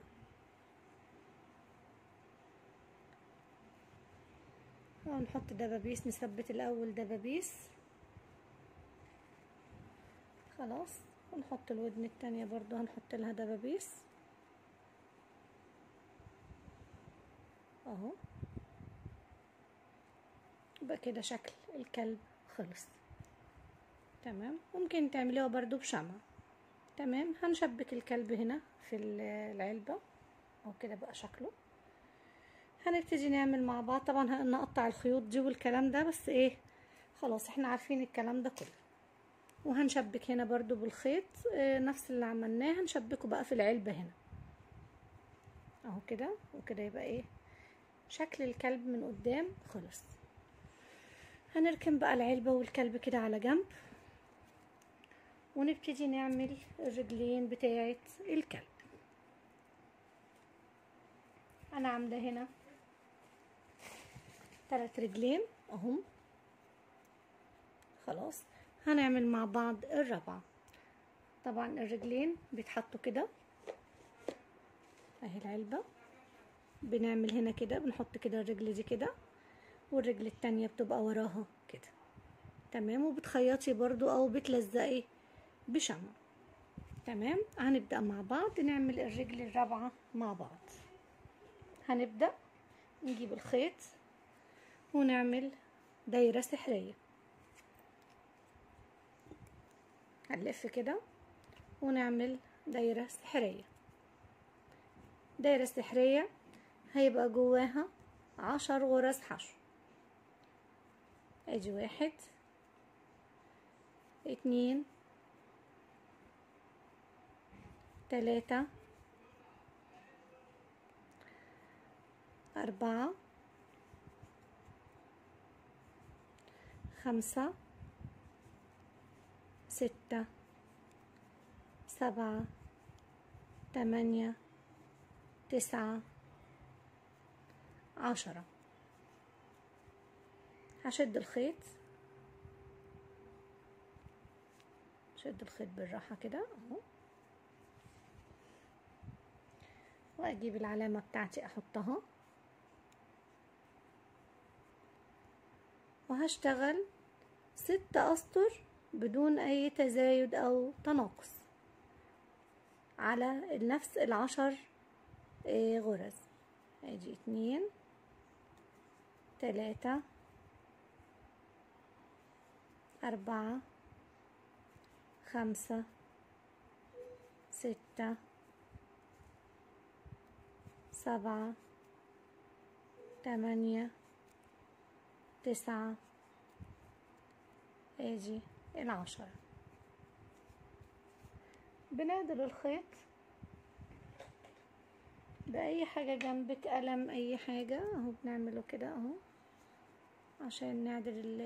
ونحط دبابيس نثبت الأول دبابيس. خلاص. ونحط الودن التانية برضو هنحط لها دبابيس. أهو. يبقى كده شكل الكلب خلص. تمام. ممكن تعمليها برضو بشمع. تمام. هنشبك الكلب هنا في العلبة. أو كده بقى شكله. هنبتدي نعمل مع بعض. طبعا هنقطع الخيوط دي والكلام ده بس إيه خلاص إحنا عارفين الكلام ده كله. وهنشبك هنا برضو بالخيط آه نفس اللي عملناه. هنشبكه بقى في العلبة هنا. أهو كده وكده يبقى إيه شكل الكلب من قدام خلص. هنركن بقى العلبة والكلب كده على جنب. ونبتدي نعمل الرجلين بتاعة الكلب. أنا عاملة هنا ثلاث رجلين أهم. خلاص. هنعمل مع بعض الرابعة طبعا الرجلين بيتحطوا كده. اهي العلبة. بنعمل هنا كده بنحط كده الرجل دي كده والرجل التانية بتبقى وراها كده. تمام؟ وبتخيطي برضو أو بتلزقي بشمع. تمام؟ هنبدأ مع بعض نعمل الرجل الرابعة مع بعض. هنبدأ نجيب الخيط. ونعمل دايرة سحرية. هنلف كده ونعمل دايرة سحرية. دايرة سحرية هيبقى جواها عشر غرز حشو. ادي واحد اتنين تلاتة أربعة خمسة ستة سبعة تمانية تسعة عشرة. هشد الخيط. شد الخيط بالراحة كده أهو. وأجيب العلامة بتاعتي أحطها. وهشتغل ست أسطر بدون أي تزايد أو تناقص على نفس العشر غرز. ادي اتنين تلاتة أربعة خمسة ستة سبعة تمانية تسعة ادي العشرة. بنعدل الخيط. بأي حاجة جنبك قلم أي حاجة أهو بنعمله كده أهو. عشان نعدل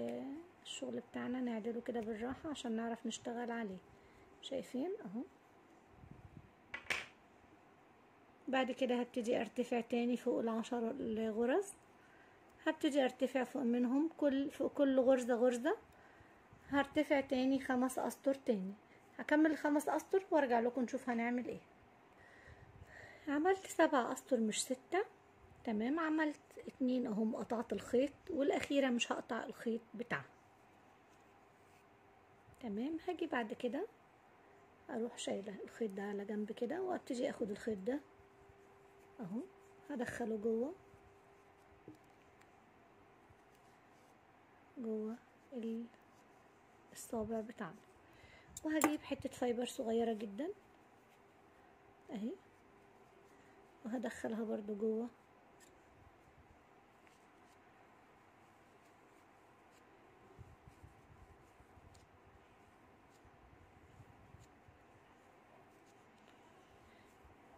الشغل بتاعنا نعدله كده بالراحة عشان نعرف نشتغل عليه. شايفين؟ أهو. بعد كده هبتدي أرتفع تاني فوق العشر الغرز. هبتدي أرتفع فوق منهم كل فوق كل غرزة غرزة. هرتفع تاني خمس أسطر تاني. هكمل الخمس أسطر وأرجع لكم نشوف هنعمل إيه. عملت سبع أسطر مش ستة. تمام عملت اتنين أهم قطعت الخيط والأخيرة مش هقطع الخيط بتاعها. تمام هاجي بعد كده أروح شايلة الخيط ده على جنب كده وأبتدي أخد الخيط ده أهو هدخله جوه. جوه الصابع بتاعنا. وهجيب حتة فايبر صغيرة جدا. أهي. وهدخلها برضو جوه.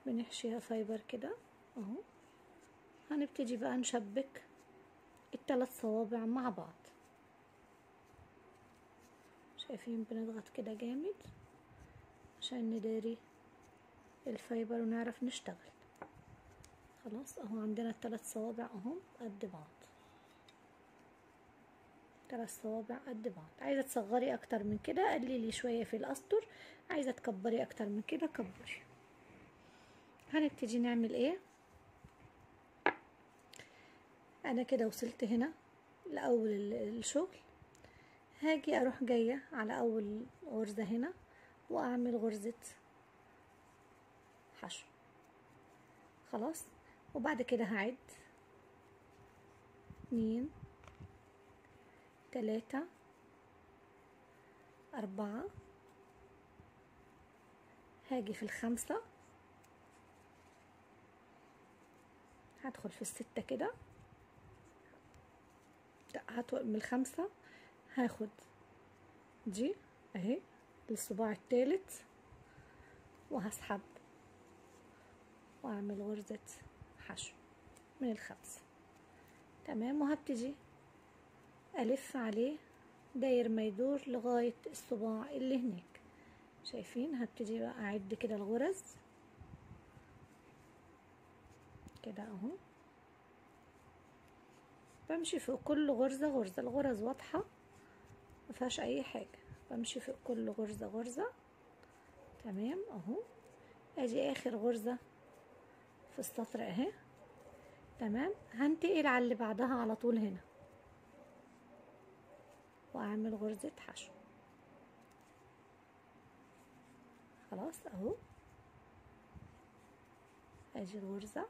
بنحشيها fiber كده. أهو. هنبتدي بقى نشبك الثلاث صوابع مع بعض. شايفين بنضغط كده جامد عشان نداري ال fiber ونعرف نشتغل. خلاص أهو عندنا الثلاث صوابع أهو قد بعض. ثلاث صوابع قد بعض. عايزة تصغري أكتر من كده قللي شوية في الأسطر. عايزة تكبري أكتر من كده كبري. هنبتدي نعمل إيه؟ أنا كده وصلت هنا لأول الشغل. هاجي أروح جاية على أول غرزة هنا وأعمل غرزة حشو. خلاص؟ وبعد كده هعد. اتنين تلاتة أربعة. هاجي في الخمسة. هدخل في الستة كده. من الخمسة. هاخد دي أهي الصباع التالت وهسحب وأعمل غرزة حشو من الخمسة تمام؟ وهبتدي ألف عليه داير ما يدور لغاية الصباع اللي هناك. شايفين؟ هبتدي بقى أعد كده الغرز. كده أهو. بمشي فوق كل غرزة غرزة الغرز واضحة. مفيهاش أي حاجة. بمشي فوق كل غرزة غرزة. تمام أهو. ادي آخر غرزة في السطر أهي. تمام هنتقل على اللي بعدها على طول هنا. وأعمل غرزة حشو. خلاص أهو. ادي الغرزة.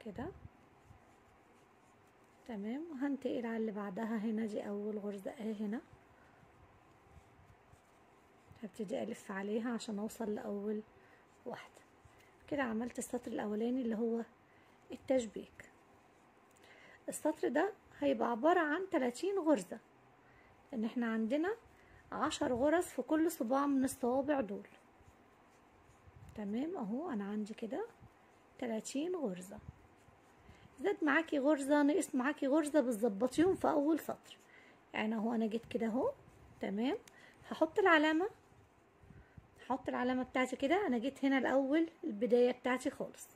كده. تمام وهنتقل على اللي بعدها هنا دي أول غرزة اهي هنا. هبتدي ألف عليها عشان أوصل لأول واحدة. كده عملت السطر الأولاني اللي هو التشبيك. السطر ده هيبقى عبارة عن 30 غرزة. إن إحنا عندنا عشر غرز في كل صباع من الصوابع دول. تمام أهو أنا عندي كده 30 غرزة. زاد معاكي غرزة نقص معاكي غرزة بتظبطيهم في أول سطر. يعني أهو أنا جيت كده أهو تمام؟ هحط العلامة هحط العلامة بتاعتي كده أنا جيت هنا الأول البداية بتاعتي خالص.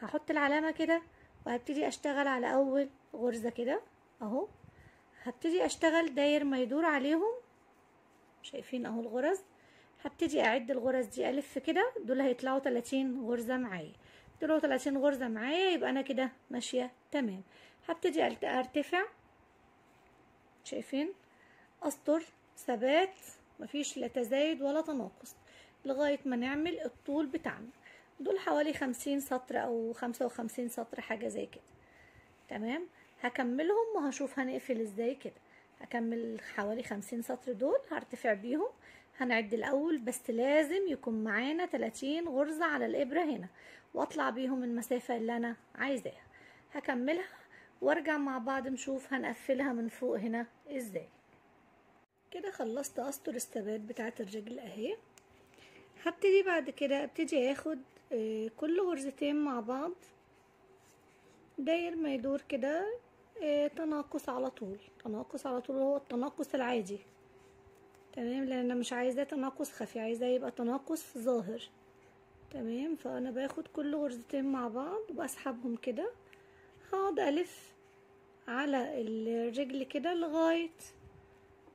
هحط العلامة كده وهبتدي أشتغل على أول غرزة كده أهو. هبتدي أشتغل داير ما يدور عليهم. شايفين أهو الغرز؟ هبتدي أعد الغرز دي ألف كده دول هيطلعوا 30 غرزة معايا. دول 30 غرزة معايا يبقى أنا كده ماشية تمام. هبتدي أرتفع. شايفين؟ أسطر ثبات مفيش لا تزايد ولا تناقص لغاية ما نعمل الطول بتاعنا. دول حوالي خمسين سطر أو خمسة وخمسين سطر حاجة زي كده. تمام؟ هكملهم وهشوف هنقفل إزاي كده. هكمل حوالي خمسين سطر دول هرتفع بيهم. هنعد الأول بس لازم يكون معانا تلاتين غرزة على الإبرة هنا واطلع بيهم المسافة اللي أنا عايزاها. هكملها وأرجع مع بعض نشوف هنقفلها من فوق هنا إزاي. كده خلصت أسطر الثبات بتاعت الرجل أهي. هبتدي بعد كده أبتدي آخد آه كل غرزتين مع بعض. داير ما يدور كده آه تناقص على طول. تناقص على طول هو التناقص العادي. تمام؟ لأن أنا مش عايزاه تناقص خفي عايزاه يبقى تناقص ظاهر. تمام؟ فأنا باخد كل غرزتين مع بعض وبسحبهم كده. هقعد ألف على الرجل كده لغاية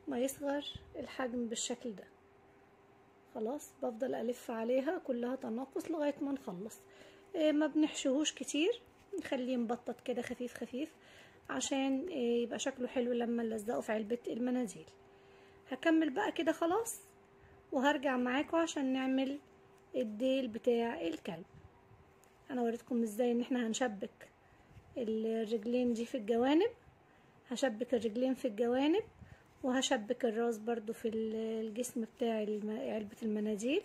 ما يصغر الحجم بالشكل ده. خلاص؟ بفضل ألف عليها كلها تناقص لغاية ما نخلص. إيه ما بنحشوهوش كتير. نخليه مبطط كده خفيف خفيف عشان إيه يبقى شكله حلو لما نلزقه في علبة المناديل. هكمل بقى كده خلاص وهرجع معاكم عشان نعمل الديل بتاع الكلب. أنا وريتكم إزاي إن إحنا هنشبك الرجلين دي في الجوانب هشبك الرجلين في الجوانب وهشبك الراس برضو في الجسم بتاع علبة المناديل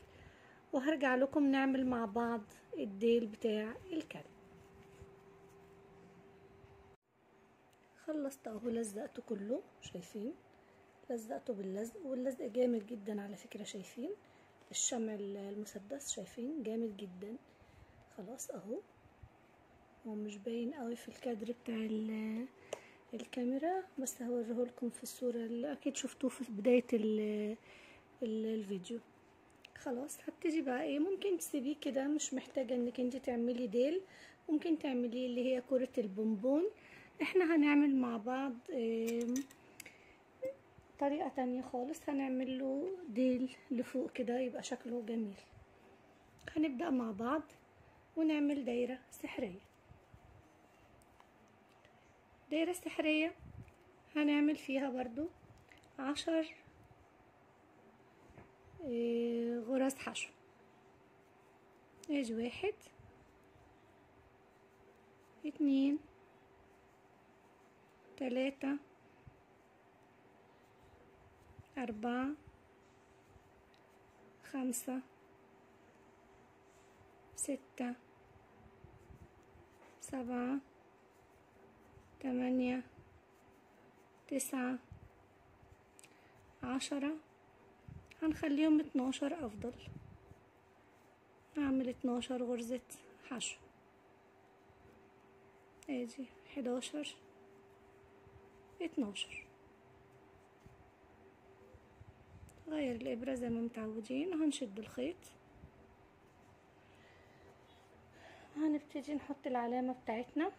وهرجع لكم نعمل مع بعض الديل بتاع الكلب. خلصت أهو لزقته كله شايفين؟ لزقته باللزق واللزق جامد جدا على فكرة شايفين. الشمع المسدس شايفين جامد جدا. خلاص أهو. هو مش باين قوي في الكادر بتاع الكاميرا بس هوريه لكم في الصورة اللي أكيد شفتوه في بداية ال ال الفيديو. خلاص هبتدي بقى إيه؟ ممكن تسيبيه كده مش محتاجة إنك أنت تعملي ديل. ممكن تعمليه اللي هي كرة البونبون. إحنا هنعمل مع بعض إيه طريقة تانية خالص هنعمل له ديل لفوق كده يبقى شكله جميل. هنبدأ مع بعض ونعمل دايرة سحرية. دايرة سحرية هنعمل فيها برضو عشر غرز حشو. ادي واحد اتنين تلاتة أربعة خمسة ستة سبعة تمانية تسعة عشرة. هنخليهم اتناشر أفضل. هعمل اتناشر غرزة حشو. ادي حداشر اتناشر. غير الإبرة زي ما متعودين وهنشد الخيط. هنبتدي نحط العلامة بتاعتنا.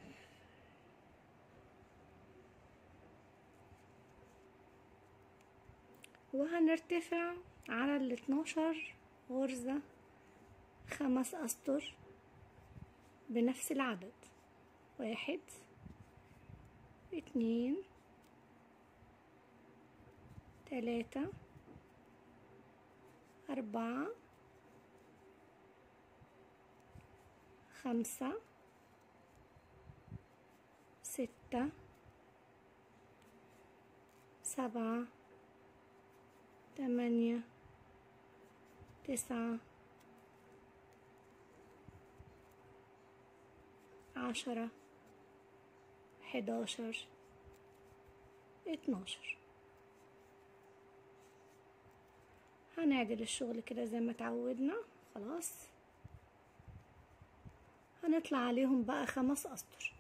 وهنرتفع على الاتناشر غرزة خمس أسطر بنفس العدد. واحد اتنين تلاتة. أربعة خمسة ستة سبعة تمانية تسعة عشرة حداشر اتناشر. هنعدل الشغل كده زي ما اتعودنا خلاص. هنطلع عليهم بقى خمس أسطر.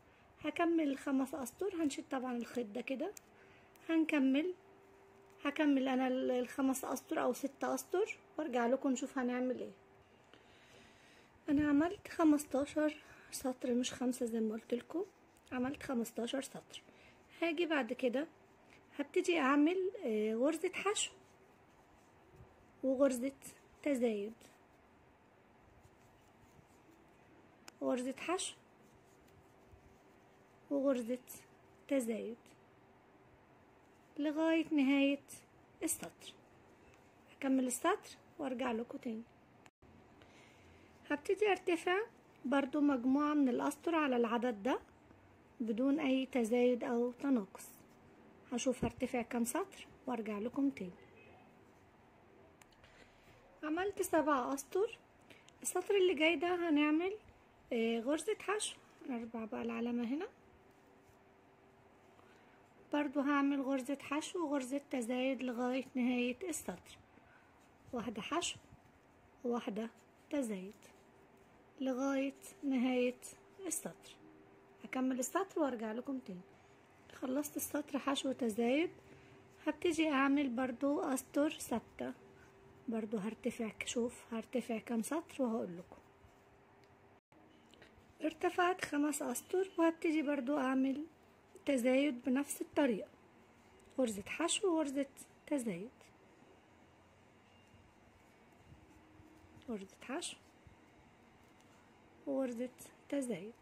هكمل الخمس أسطر هنشد طبعا الخيط ده كده. هنكمل هكمل أنا الخمس أسطر أو ست أسطر وأرجع لكم نشوف هنعمل إيه. أنا عملت خمستاشر سطر مش خمسة زي ما قلت لكم. عملت خمستاشر سطر. هاجي بعد كده هبتدي أعمل غرزة حشو. وغرزة تزايد. غرزة حشو وغرزة تزايد. لغاية نهاية السطر. هكمل السطر وأرجع لكم تاني. هبتدي أرتفع برضو مجموعة من الأسطر على العدد ده بدون أي تزايد أو تناقص. هشوف هرتفع كام سطر وأرجع لكم تاني. عملت سبع أسطر. السطر اللي جاي ده هنعمل غرزة حشو. أربع بقى العلامة هنا. برضو هعمل غرزة حشو وغرزة تزايد لغاية نهاية السطر. واحدة حشو وواحدة تزايد لغاية نهاية السطر. هكمل السطر وأرجع لكم تاني. خلصت السطر حشو تزايد هبتدي أعمل برضو أسطر ثابتة. برضو هرتفع شوف هرتفع كام سطر وهقول لكم. ارتفعت خمس أسطر وهبتدي برضو أعمل تزايد بنفس الطريقة. غرزة حشو وغرزة تزايد. غرزة حشو وغرزة تزايد.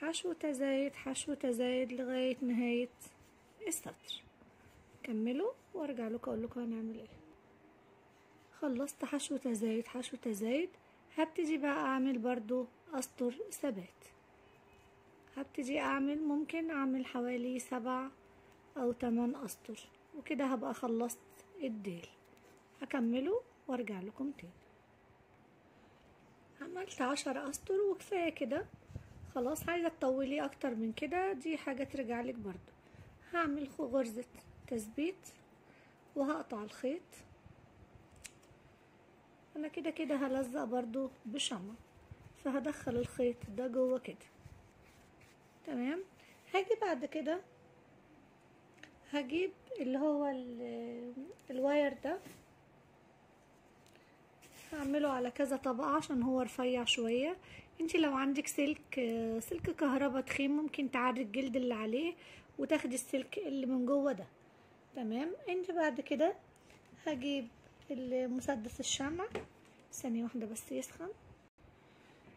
حشو تزايد حشو تزايد لغاية نهاية السطر. كملوا وارجع لكم أقول لكم هنعمل إيه. خلصت حشو تزايد حشو تزايد. هبتدي بقى اعمل برضو اسطر ثبات. هبتدي اعمل ممكن اعمل حوالي سبع أو تمن اسطر وكده هبقى خلصت الديل. هكمله وارجع لكم تاني. عملت عشر اسطر وكفاية كده. خلاص عايزة تطولي أكتر من كده دي حاجة ترجع لك برضو. هعمل غرزة. تثبيت وهقطع الخيط. أنا كده كده هلزق برضو بشمع فهدخل الخيط ده جوه كده. تمام؟ هاجي بعد كده هجيب اللي هو الواير ده هعمله على كذا طبقة عشان هو رفيع شوية. انتي لو عندك سلك سلك كهربا تخين ممكن تعري الجلد اللي عليه وتاخدي السلك اللي من جوه ده. تمام. انت بعد كده هجيب المسدس الشمع. ثانية واحدة بس يسخن.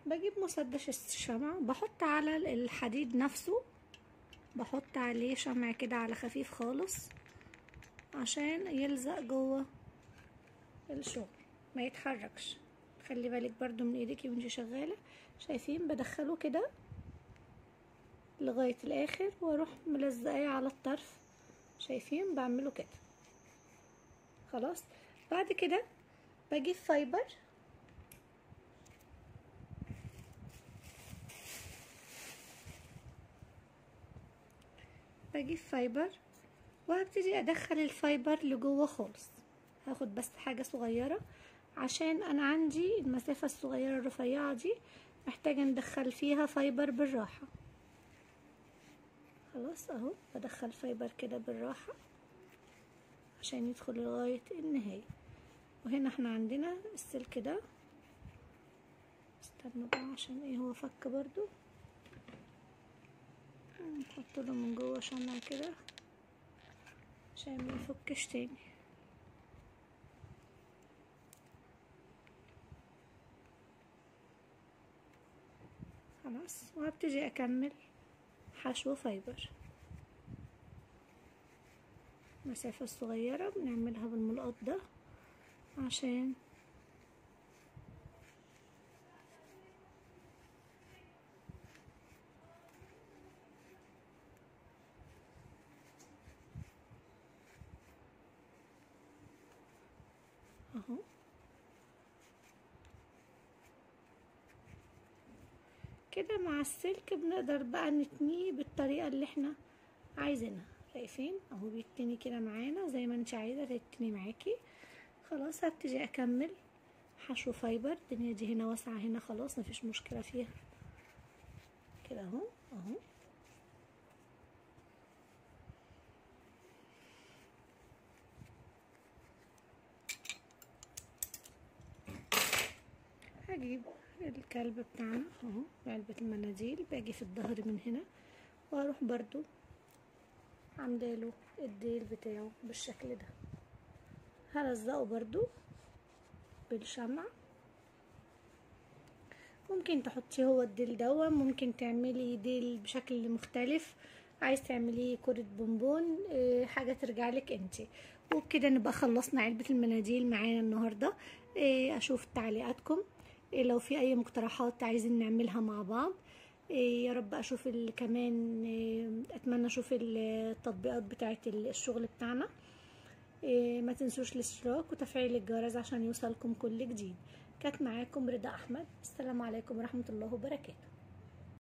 بجيب مسدس الشمع بحط على الحديد نفسه. بحط عليه شمع كده على خفيف خالص عشان يلزق جوه الشغل. ما يتحركش. خلي بالك برضو من ايديكي وانتي شغالة. شايفين؟ بدخله كده لغاية الآخر وأروح ملزقاه على الطرف. شايفين بعمله كده. خلاص. بعد كده بجيب فايبر بجيب fiber وهبتدي أدخل الفايبر لجوه خالص. هاخد بس حاجة صغيرة عشان أنا عندي المسافة الصغيرة الرفيعة دي محتاجة ندخل فيها fiber بالراحة. خلاص أهو بدخل fiber كده بالراحة عشان يدخل لغاية النهاية. وهنا إحنا عندنا السلك ده. استنوا بقى عشان إيه هو فك برضو. نحط له من جوه شمع كده عشان ما يفكش تاني. خلاص وهبتدي أكمل. حشو فايبر. المسافة الصغيرة بنعملها بالملقط ده عشان اهو كده مع السلك بنقدر بقى نتنيه بالطريقة اللي إحنا عايزينها. شايفين؟ اهو بيتني كده معانا زي ما انت عايزة تتني معاكي. خلاص هبتدي اكمل. حشو فايبر. الدنيا دي هنا واسعة هنا خلاص مفيش مشكلة فيها. كده اهو اهو. هجيب. الكلب بتاعنا. اهو علبة المناديل باجي في الظهر من هنا وأروح برضو عاملاله الديل بتاعه بالشكل ده. هلزقه برضو بالشمع. ممكن تحطيه هو الديل دوا ممكن تعملي ديل بشكل مختلف. عايز تعمليه كرة بونبون آه حاجة ترجع لك انتي. وبكده نبقى خلصنا علبة المناديل معانا النهاردة. آه أشوف تعليقاتكم. لو في أي مقترحات عايزين نعملها مع بعض يا رب أشوف كمان أتمنى أشوف التطبيقات بتاعه الشغل بتاعنا. ما تنسوش الاشتراك وتفعيل الجرس عشان يوصلكم كل جديد. كانت معاكم رضا أحمد. السلام عليكم ورحمة الله وبركاته.